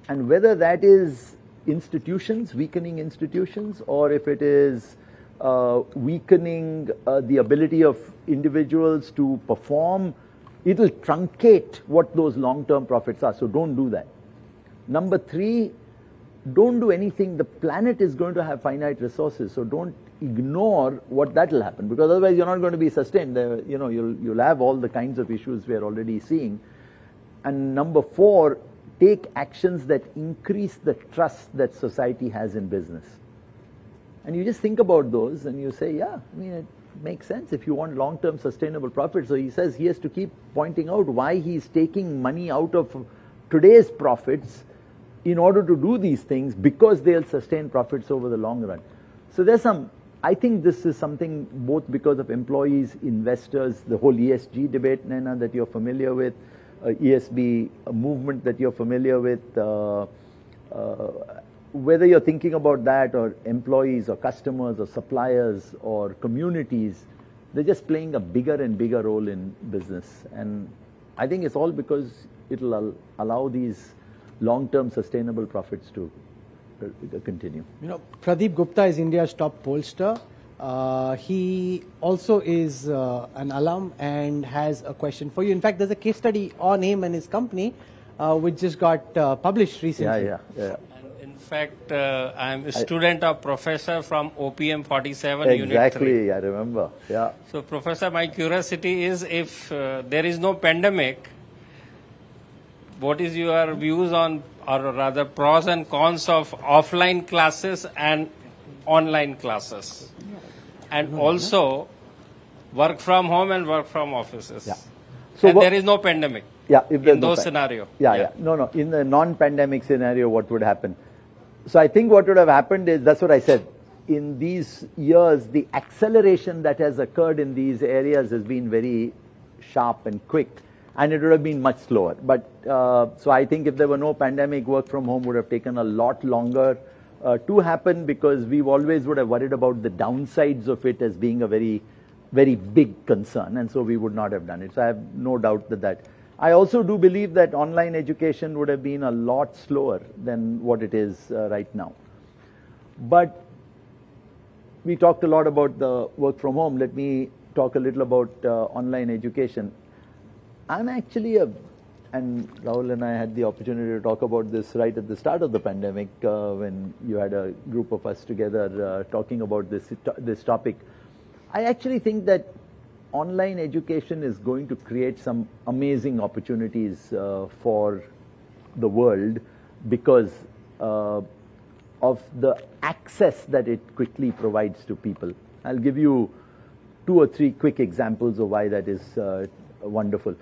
And whether that is institutions, weakening institutions, or if it is uh, weakening uh, the ability of individuals to perform it'll truncate what those long-term profits are. So don't do that. Number three, don't do anything. The planet is going to have finite resources, so don't ignore what that will happen because otherwise you're not going to be sustained. You know, you'll you'll have all the kinds of issues we're already seeing. And number four, take actions that increase the trust that society has in business. And you just think about those and you say, yeah, I mean, it, makes sense if you want long-term sustainable profits. So he says he has to keep pointing out why he's taking money out of today's profits in order to do these things because they'll sustain profits over the long run. So there's some, I think this is something both because of employees, investors, the whole ESG debate, Naina, that you're familiar with, uh, ESG movement that you're familiar with, uh, uh, whether you're thinking about that or employees or customers or suppliers or communities, they're just playing a bigger and bigger role in business. And I think it's all because it'll al allow these long-term sustainable profits to uh, continue. You know, Pradeep Gupta is India's top pollster. Uh, he also is uh, an alum and has a question for you. In fact, there's a case study on him and his company, uh, which just got uh, published recently. Yeah, yeah, yeah fact, uh, I'm a student I, of professor from OPM 47 exactly, Unit 3. Exactly, I remember. Yeah. So, Professor, my curiosity is if uh, there is no pandemic, what is your views on, or rather, pros and cons of offline classes and online classes? And also, work from home and work from offices. Yeah. So and there is no pandemic. Yeah, if in no those scenario. Yeah, yeah, No, no. In the non-pandemic scenario, what would happen? So I think what would have happened is that's what I said. In these years, the acceleration that has occurred in these areas has been very sharp and quick, and it would have been much slower. But uh, so I think if there were no pandemic, work from home would have taken a lot longer uh, to happen because we always would have worried about the downsides of it as being a very, very big concern, and so we would not have done it. So I have no doubt that that. I also do believe that online education would have been a lot slower than what it is uh, right now. But we talked a lot about the work from home. Let me talk a little about uh, online education. I'm actually a, and Rahul and I had the opportunity to talk about this right at the start of the pandemic uh, when you had a group of us together uh, talking about this, this topic. I actually think that online education is going to create some amazing opportunities uh, for the world because uh, of the access that it quickly provides to people. I'll give you two or three quick examples of why that is uh, wonderful.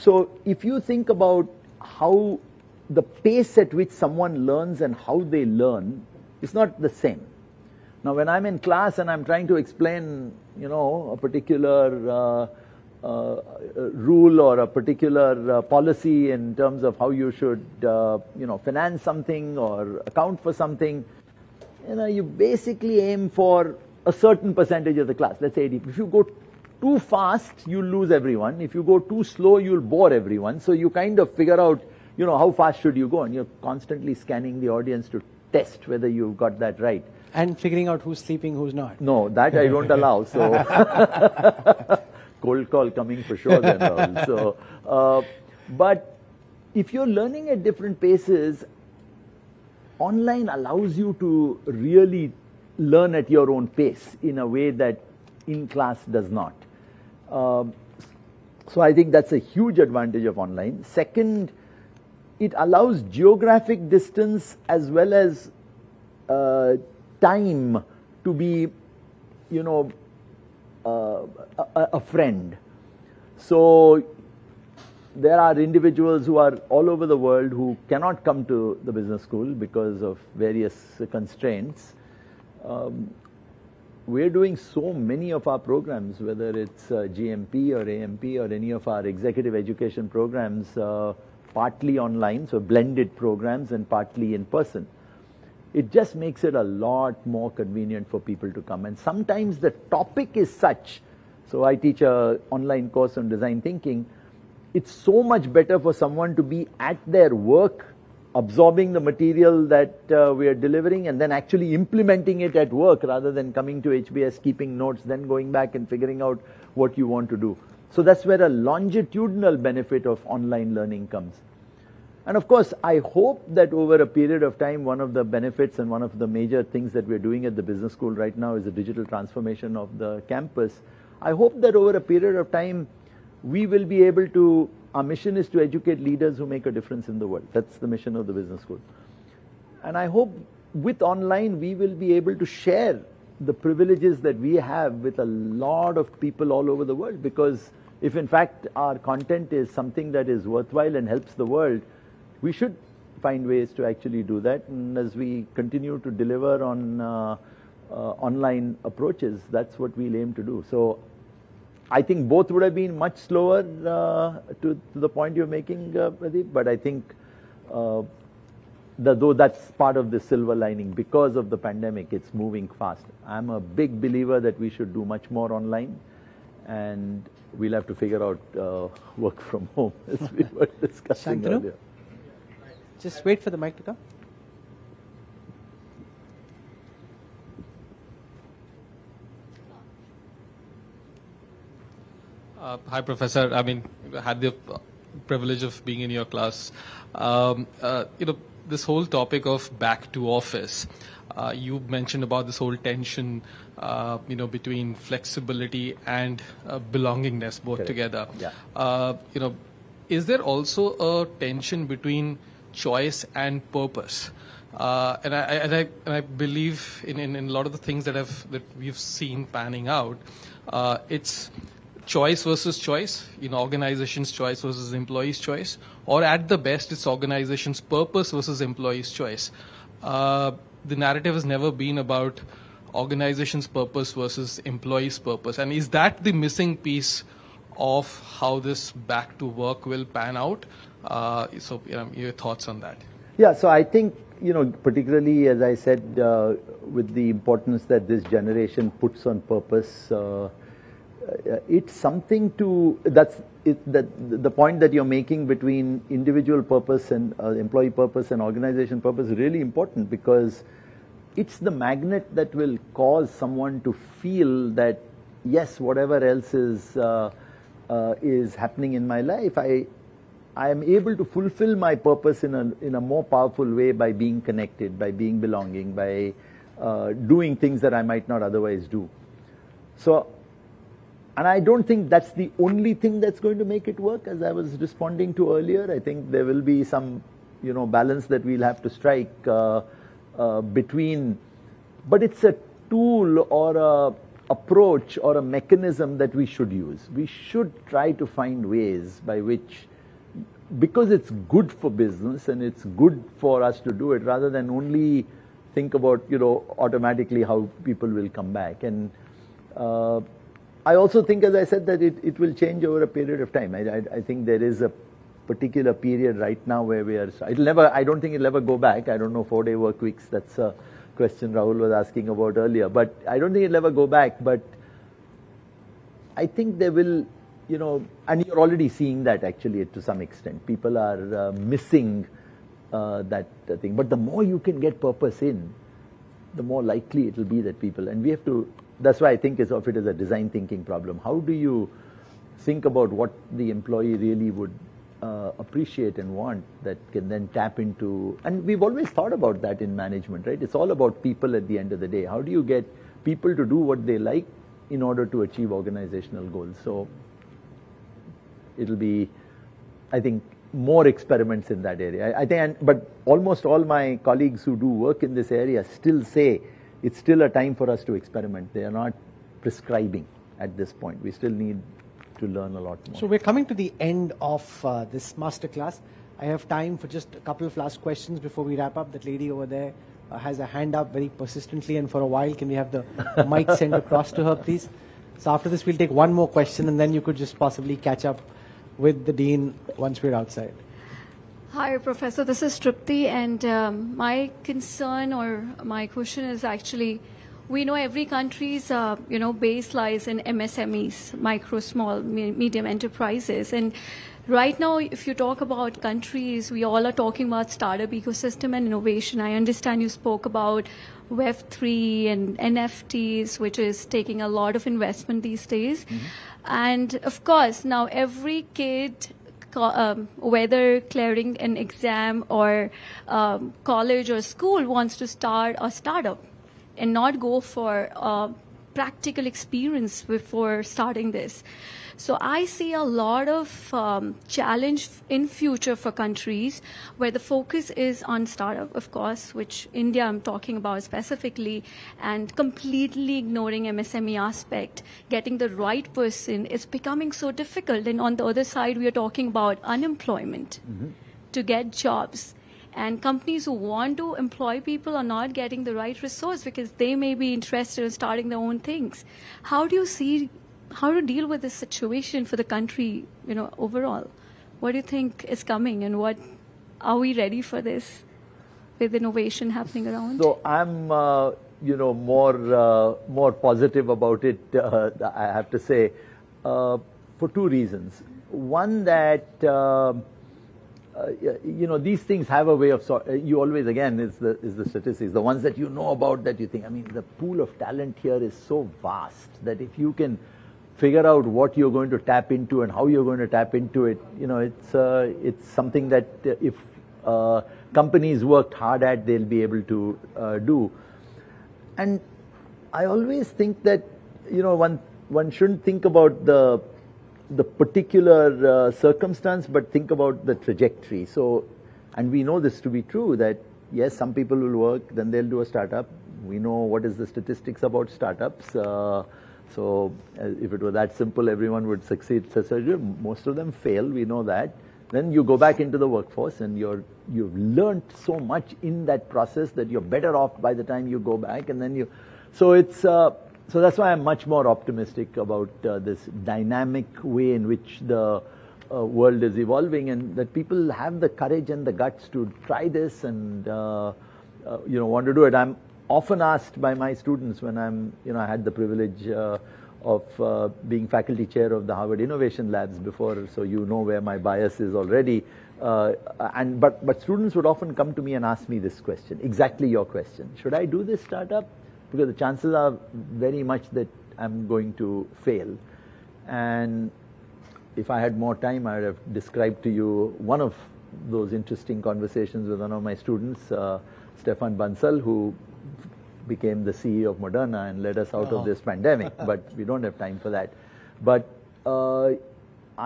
So, if you think about how the pace at which someone learns and how they learn is not the same. Now, when I'm in class and I'm trying to explain, you know, a particular uh, uh, rule or a particular uh, policy in terms of how you should, uh, you know, finance something or account for something, you know, you basically aim for a certain percentage of the class. Let's say if you go too fast, you'll lose everyone. If you go too slow, you'll bore everyone. So you kind of figure out, you know, how fast should you go, and you're constantly scanning the audience to test whether you've got that right. And figuring out who's sleeping, who's not. No, that I don't allow. So cold call coming for sure then. Rahul. So, uh, but if you're learning at different paces, online allows you to really learn at your own pace in a way that in class does not. Um, so I think that's a huge advantage of online. Second, it allows geographic distance as well as uh, time to be, you know, uh, a, a friend. So there are individuals who are all over the world who cannot come to the business school because of various constraints. Um, we're doing so many of our programs, whether it's uh, GMP or AMP or any of our executive education programs, uh, partly online, so blended programs, and partly in person. It just makes it a lot more convenient for people to come. And sometimes the topic is such. So I teach an online course on design thinking. It's so much better for someone to be at their work absorbing the material that uh, we are delivering and then actually implementing it at work rather than coming to HBS, keeping notes, then going back and figuring out what you want to do. So that's where a longitudinal benefit of online learning comes. And of course, I hope that over a period of time, one of the benefits and one of the major things that we're doing at the business school right now is the digital transformation of the campus. I hope that over a period of time, we will be able to our mission is to educate leaders who make a difference in the world. That's the mission of the business school. And I hope with online we will be able to share the privileges that we have with a lot of people all over the world because if in fact our content is something that is worthwhile and helps the world, we should find ways to actually do that. And as we continue to deliver on uh, uh, online approaches, that's what we'll aim to do. So I think both would have been much slower uh, to, to, the point you're making, uh, Pradeep, but I think uh, the, though that's part of the silver lining because of the pandemic, it's moving fast. I'm a big believer that we should do much more online, and we'll have to figure out uh, work from home as we were discussing Shantanu? earlier. Just wait for the mic to come. Uh, hi, Professor. I mean, I had the privilege of being in your class. Um, uh, you know, this whole topic of back to office. Uh, you mentioned about this whole tension, uh, you know, between flexibility and uh, belongingness both Correct. together. Yeah. Uh, you know, is there also a tension between choice and purpose? Uh, and, I, and, I, and I believe in, in, in a lot of the things that have that we've seen panning out, uh, it's choice versus choice, you know, organization's choice versus employee's choice, or at the best, it's organization's purpose versus employee's choice. Uh, the narrative has never been about organization's purpose versus employee's purpose. And is that the missing piece of how this back to work will pan out? Uh, so, you know, your thoughts on that? Yeah, so I think, you know, particularly as I said, uh, with the importance that this generation puts on purpose, uh, it's something to, that's it, that, the point that you're making between individual purpose and uh, employee purpose and organization purpose is really important because it's the magnet that will cause someone to feel that, yes, whatever else is, uh, uh, is happening in my life, I, I am able to fulfill my purpose in a, in a more powerful way by being connected, by being belonging, by uh, doing things that I might not otherwise do. So, and I don't think that's the only thing that's going to make it work, as I was responding to earlier. I think there will be some, you know, balance that we'll have to strike uh, uh, between, but it's a tool or a approach or a mechanism that we should use. We should try to find ways by which because it's good for business and it's good for us to do it rather than only think about, you know, automatically how people will come back. And uh, I also think, as I said, that it, it will change over a period of time. I, I, I, think there is a particular period right now where we are, it'll never, I don't think it'll ever go back. I don't know four day work weeks. That's a question Rahul was asking about earlier. But I don't think it'll ever go back. But I think there will, you know, and you're already seeing that actually to some extent. People are uh, missing uh, that uh, thing. But the more you can get purpose in, the more likely it will be that people, and we have to, that's why I think of it as a design thinking problem. How do you think about what the employee really would uh, appreciate and want that can then tap into, and we've always thought about that in management, right? It's all about people at the end of the day. How do you get people to do what they like in order to achieve organizational goals? So it'll be, I think, more experiments in that area. I, I think, but almost all my colleagues who do work in this area still say it's still a time for us to experiment. They are not prescribing at this point. We still need to learn a lot more. So we're coming to the end of uh, this masterclass. I have time for just a couple of last questions before we wrap up. That lady over there uh, has a hand up very persistently and for a while. Can we have the mic sent across to her, please? So after this, we'll take one more question and then you could just possibly catch up with the dean once we're outside. Hi, Professor. This is Tripti, and um, my concern or my question is actually, we know every country's uh, you know base lies in MSMEs, micro, small, medium enterprises, and right now, if you talk about countries, we all are talking about startup ecosystem and innovation. I understand you spoke about Web3 and NFTs, which is taking a lot of investment these days. Mm-hmm. And of course, now every kid um, whether clearing an exam or um, college or school wants to start a startup and not go for a practical experience before starting this. So I see a lot of um, challenge in future for countries where the focus is on startup, of course, which India I'm talking about specifically, and completely ignoring MSME aspect. Getting the right person is becoming so difficult. And on the other side, we are talking about unemployment mm-hmm. to get jobs. And companies who want to employ people are not getting the right resource because they may be interested in starting their own things. How do you see how to deal with this situation for the country, you know, overall. What do you think is coming, and what are we ready for this with innovation happening around? So I'm, uh, you know, more uh, more positive about it. Uh, I have to say, uh, for two reasons. One that. Um, uh, you know these things have a way of. Uh, you always again is the is the statistics the ones that you know about that you think. I mean the pool of talent here is so vast that if you can figure out what you're going to tap into and how you're going to tap into it. You know, it's uh, it's something that uh, if uh, companies worked hard at, they'll be able to uh, do. And I always think that you know one one shouldn't think about the the particular uh, circumstance, but think about the trajectory. So, and we know this to be true that yes, some people will work, then they'll do a startup. We know what is the statistics about startups. So uh, if it were that simple, everyone would succeed. Most of them fail. We know that. Then you go back into the workforce, and you're you've learned so much in that process that you're better off by the time you go back, and then you. So it's uh, so that's why I'm much more optimistic about uh, this dynamic way in which the uh, world is evolving, and that people have the courage and the guts to try this and uh, uh, you know want to do it. I'm often asked by my students when I'm you know I had the privilege uh, of uh, being faculty chair of the Harvard Innovation Labs before, so you know where my bias is already. Uh, and but but students would often come to me and ask me this question, exactly your question: Should I do this startup? Because the chances are very much that I'm going to fail. And if I had more time, I would have described to you one of those interesting conversations with one of my students, uh, Stefan Bancel, who became the CEO of Moderna and led us out of this pandemic. But we don't have time for that. But uh,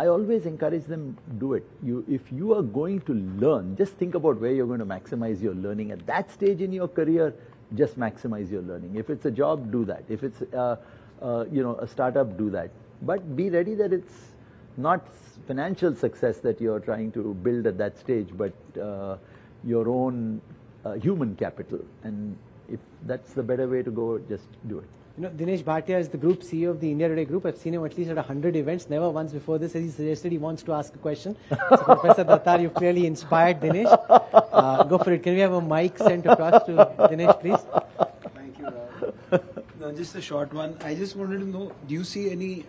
I always encourage them do it. You, if you are going to learn, just think about where you're going to maximize your learning at that stage in your career. Just maximize your learning. If it's a job, do that. If it's uh, uh, you know a startup, do that. But be ready that it's not financial success that you're trying to build at that stage, but uh, your own uh, human capital. And if that's the better way to go, just do it. You know, Dinesh Bhatia is the group CEO of the India Today Group. I've seen him at least at 100 events. Never once before this has he suggested he wants to ask a question. So Professor Datar, you've clearly inspired Dinesh. Uh, go for it. Can we have a mic sent across to Dinesh, please? Thank you, Rahul. no, just a short one. I just wanted to know, do you see any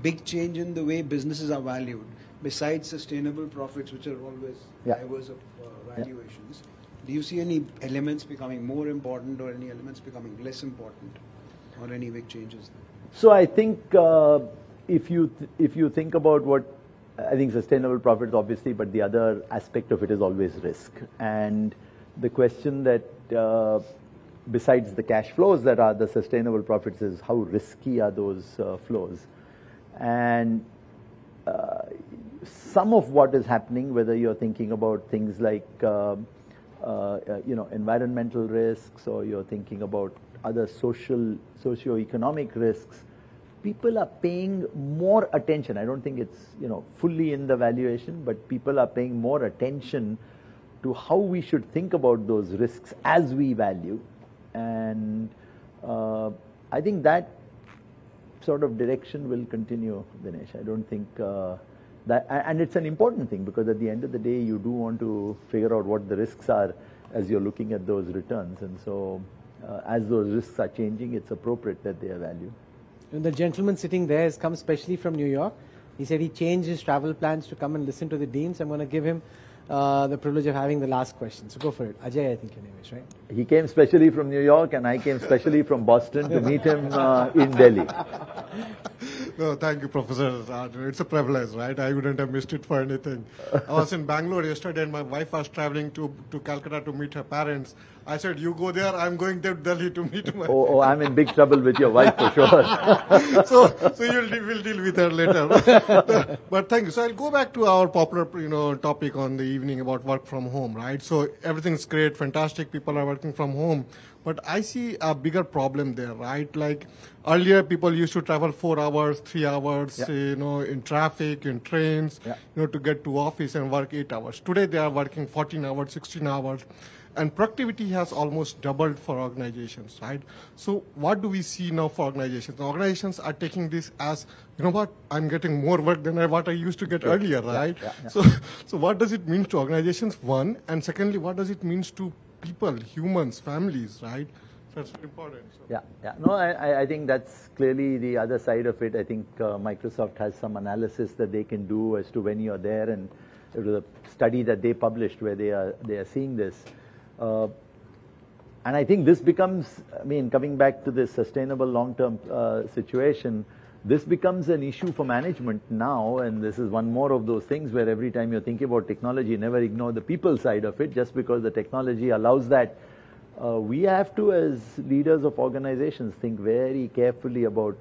big change in the way businesses are valued besides sustainable profits, which are always Yeah. drivers of uh, valuations? Do you see any elements becoming more important or any elements becoming less important or any big changes? So I think uh, if you th- if you think about what I think sustainable profits obviously, but the other aspect of it is always risk. And the question that uh, besides the cash flows that are the sustainable profits is how risky are those uh, flows? And uh, some of what is happening, whether you're thinking about things like uh, you know environmental risks or you're thinking about other social socio-economic risks, people are paying more attention. I don't think it's you know fully in the valuation, but people are paying more attention to how we should think about those risks as we value, and uh, I think that sort of direction will continue, Dinesh. I don't think uh, that, and it's an important thing because at the end of the day, you do want to figure out what the risks are as you're looking at those returns, and so uh, as those risks are changing, it's appropriate that they are valued. And the gentleman sitting there has come specially from New York. He said he changed his travel plans to come and listen to the deans. I'm going to give him uh, the privilege of having the last question. So go for it. Ajay, I think your name is, right? He came specially from New York, and I came specially from Boston to meet him uh, in Delhi. No, thank you, Professor. It's a privilege, right? I wouldn't have missed it for anything. I was in Bangalore yesterday, and my wife was traveling to, to Calcutta to meet her parents. I said, "You go there. I'm going to Delhi to meet my." Oh, oh, I'm in big trouble with your wife for sure. so, so you'll deal, we'll deal with her later. but thank you. So I'll go back to our popular, you know, topic on the evening about work from home, right? So everything's great, fantastic. People are working from home, but I see a bigger problem there, right? Like earlier, people used to travel four hours, three hours, Yeah. you know, in traffic, in trains, Yeah. you know, to get to office and work eight hours. Today, they are working 14 hours, 16 hours. And productivity has almost doubled for organizations, right? So what do we see now for organizations? Organizations are taking this as, you know what, I'm getting more work than what I used to get earlier, right? yeah. So, so what does it mean to organizations? One, and secondly, what does it mean to people, humans, families, right? That's important. So. Yeah, yeah. No, I, I- think that's clearly the other side of it. I think uh, Microsoft has some analysis that they can do as to when you're there, and it was a study that they published where they are they are seeing this. Uh, and I think this becomes, I mean, coming back to this sustainable long-term uh, situation, this becomes an issue for management now, and this is one more of those things where every time you're thinking about technology, never ignore the people side of it, just because the technology allows that. Uh, we have to, as leaders of organizations, think very carefully about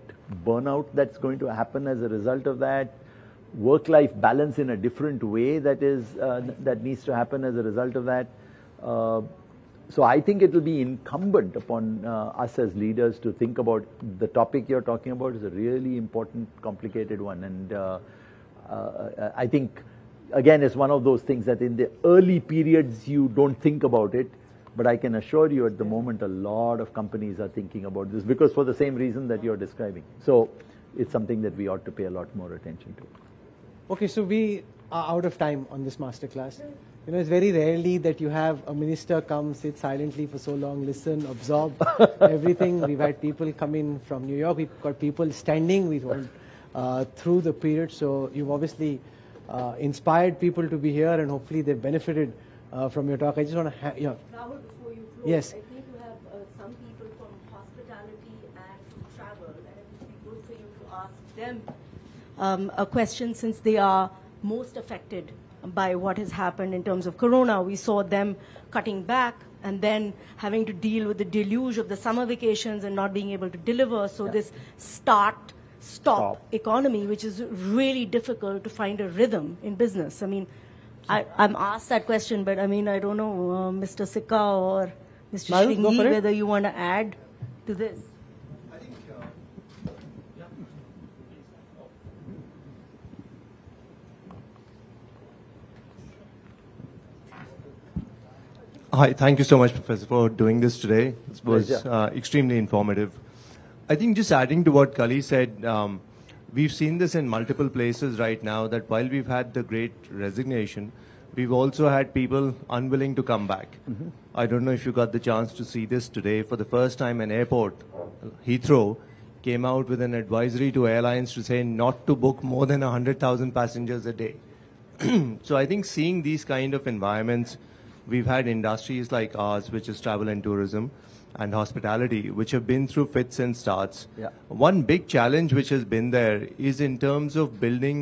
burnout that's going to happen as a result of that, work-life balance in a different way that is uh, that needs to happen as a result of that. Uh, so I think it will be incumbent upon uh, us as leaders to think about the topic you're talking about is a really important, complicated one, and uh, uh, I think again it's one of those things that in the early periods you don't think about it, but I can assure you at the moment a lot of companies are thinking about this because for the same reason that you're describing. So it's something that we ought to pay a lot more attention to. Okay, so we are out of time on this masterclass. You know, it's very rarely that you have a minister come, sit silently for so long, listen, absorb everything. We've had people come in from New York. We've got people standing with uh, through the period. So you've obviously uh, inspired people to be here, and hopefully they've benefited uh, from your talk. I just want to, ha- yeah. Rahul, before you close, Yes. I think you have uh, some people from hospitality and travel, and it would be good for you to ask them um, a question since they are most affected by what has happened in terms of corona. We saw them cutting back and then having to deal with the deluge of the summer vacations and not being able to deliver. So this start stop, Stop. economy, which is really difficult to find a rhythm in business. I mean, I, I'm asked that question, but I mean, I don't know, uh, Mr. Sikka or Mr. Madhu, go Shringi, for it. whether you want to add to this. Hi, thank you so much, Professor, for doing this today. It was uh, extremely informative. I think just adding to what Kalli said, um, we've seen this in multiple places right now that while we've had the great resignation, we've also had people unwilling to come back. I don't know if you got the chance to see this today. For the first time, an airport, Heathrow, came out with an advisory to airlines to say not to book more than 100,000 passengers a day. so I think seeing these kind of environments, we've had industries like ours, which is travel and tourism and hospitality, which have been through fits and starts. Yeah. One big challenge which has been there is in terms of building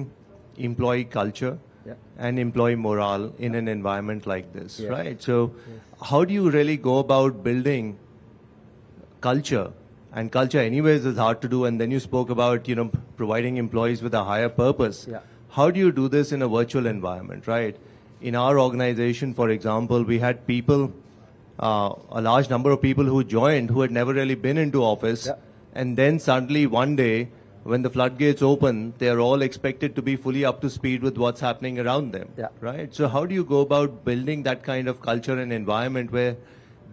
employee culture Yeah. and employee morale in an environment like this, Yeah. right? So how do you really go about building culture? And culture anyways is hard to do. And then you spoke about, you know, providing employees with a higher purpose. Yeah. How do you do this in a virtual environment, right? In our organization, for example, we had people, uh, a large number of people who joined who had never really been into office. Yeah. And then suddenly one day, when the floodgates open, they are all expected to be fully up to speed with what's happening around them. Yeah. Right? So how do you go about building that kind of culture and environment where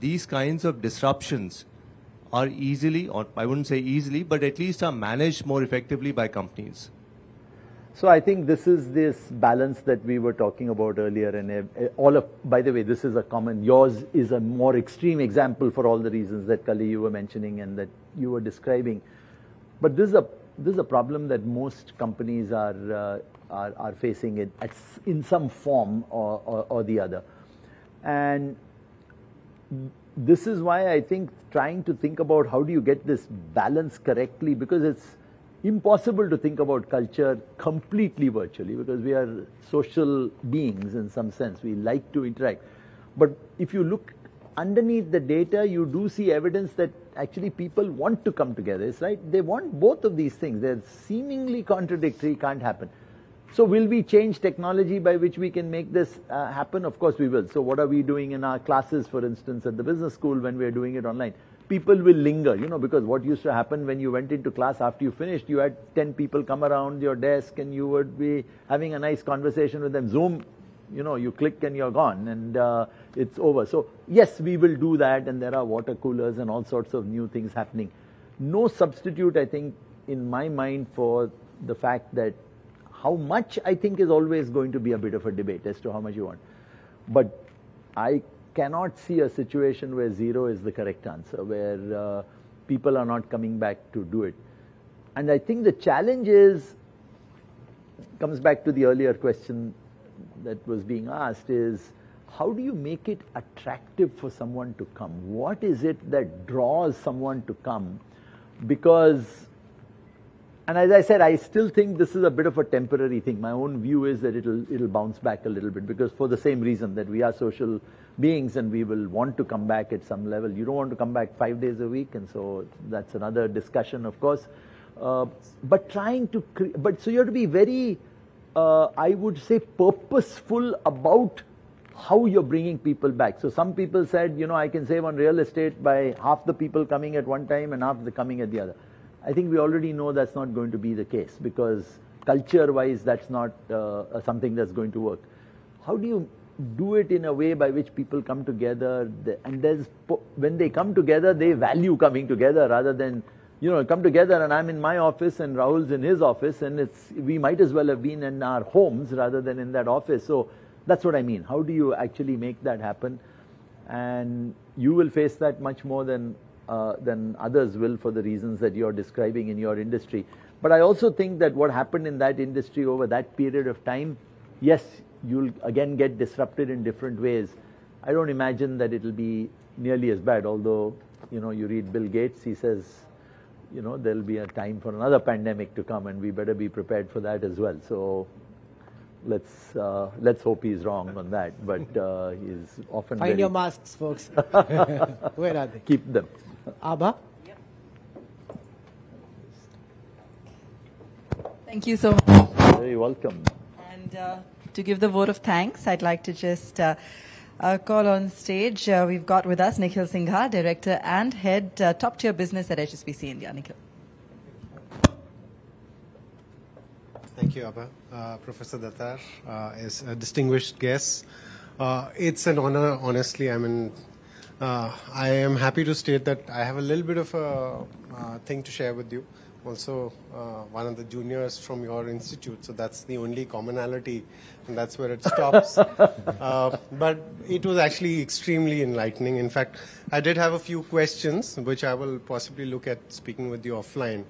these kinds of disruptions are easily, or I wouldn't say easily, but at least are managed more effectively by companies? So I think this is this balance that we were talking about earlier, and uh, all of. By the way, this is a common. Yours is a more extreme example for all the reasons that Kalli you were mentioning and that you were describing. But this is a this is a problem that most companies are uh, are, are facing it at, in some form or, or, or the other, and this is why I think trying to think about how do you get this balance correctly because it's impossible to think about culture completely virtually because we are social beings in some sense. We like to interact. But if you look underneath the data, you do see evidence that actually people want to come together. It's right. They want both of these things. They're seemingly contradictory, can't happen. So will we change technology by which we can make this uh, happen? Of course we will. So what are we doing in our classes, for instance, at the business school when we are doing it online? People will linger, you know, because what used to happen when you went into class after you finished, you had 10 people come around your desk and you would be having a nice conversation with them. Zoom, you know, you click and you're gone and uh, it's over. So yes, we will do that and there are water coolers and all sorts of new things happening. No substitute, I think, in my mind for the fact that how much I think is always going to be a bit of a debate as to how much you want. But I cannot see a situation where zero is the correct answer, where uh, people are not coming back to do it. And I think the challenge is, comes back to the earlier question that was being asked is, how do you make it attractive for someone to come? What is it that draws someone to come? Because and as I said, I still think this is a bit of a temporary thing. My own view is that it'll it'll bounce back a little bit because for the same reason that we are social beings and we will want to come back at some level. You don't want to come back five days a week, and so that's another discussion, of course. Uh, but trying to, but so you have to be very, uh, I would say, purposeful about how you're bringing people back. So some people said, you know, I can save on real estate by half the people coming at one time and half the coming at the other. I think we already know that's not going to be the case because culture-wise, that's not uh, something that's going to work. How do you do it in a way by which people come together. And there's when they come together they value coming together rather than you know come together and i'm in my office and rahul's in his office and it's we might as well have been in our homes rather than in that office. So that's what i mean. How do you actually make that happen? And you will face that much more than uh, than others will for the reasons that you're describing in your industry. But i also think that what happened in that industry over that period of time yes you'll again get disrupted in different ways. I don't imagine that it'll be nearly as bad, although, you know, you read Bill Gates, he says, you know, there'll be a time for another pandemic to come and we better be prepared for that as well. So let's uh, let's hope he's wrong on that, but uh, he's often Find your masks, folks. Where are they? Keep them. Abha? Thank you so much. Very welcome. And uh, to give the vote of thanks, I'd like to just uh, uh, call on stage. Uh, we've got with us Nikhil Singha, Director and Head uh, Top Tier Business at HSBC India. Nikhil. Thank you, Abha. Uh, Professor Datar is a distinguished guest. it's an honor, honestly. I mean, I am happy to state that I have a little bit of a thing to share with you also uh, one of the juniors from your institute, so that's the only commonality, and that's where it stops. uh, but it was actually extremely enlightening. In fact, I did have a few questions, which I will possibly look at speaking with you offline.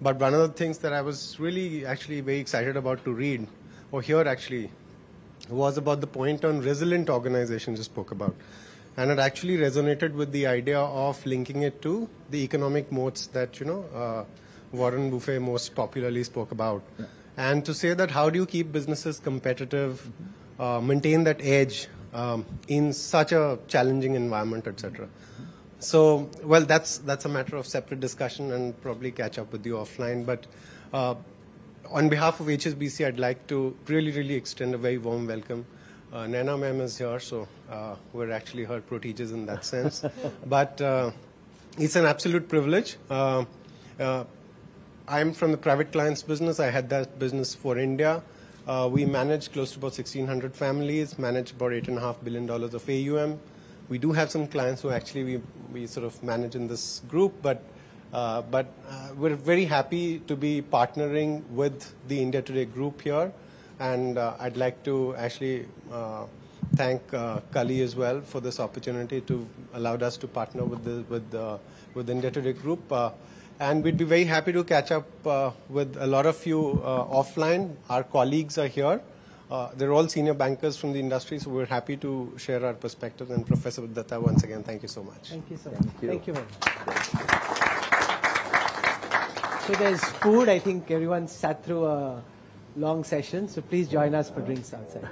But one of the things that I was really actually very excited about to read, or hear actually, was about the point on resilient organizations you spoke about. And it actually resonated with the idea of linking it to the economic moats that, you know, uh, Warren Buffett most popularly spoke about. Yeah. And to say that how do you keep businesses competitive, uh, maintain that edge um, in such a challenging environment, etc. So, well, that's that's a matter of separate discussion and probably catch up with you offline. But uh, on behalf of HSBC, I'd like to really, really extend a very warm welcome. Uh, Naina ma'am is here, so uh, we're actually her proteges in that sense. but uh, it's an absolute privilege. I'm from the private clients business. I had that business for India. Uh, we manage close to about 1,600 families, manage about $8.5 billion of AUM. We do have some clients who actually we, we sort of manage in this group, but, uh, but uh, we're very happy to be partnering with the India Today group here. And uh, I'd like to actually uh, thank uh, Kalli as well for this opportunity to allow us to partner with the, with the, with the India Today group. And we'd be very happy to catch up uh, with a lot of you uh, offline. Our colleagues are here. Uh, they're all senior bankers from the industry, so we're happy to share our perspectives. And Professor Datta, once again, thank you so much. Thank you so much. Thank you, thank you very much. So there's food. I think everyone sat through a long session, so please join us for drinks outside.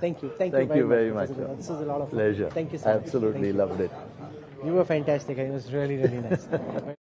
Thank you. Thank, thank you very, much. much. This was a lot of pleasure. Thank you so much. Absolutely much. loved it. You were fantastic. It was really, really nice.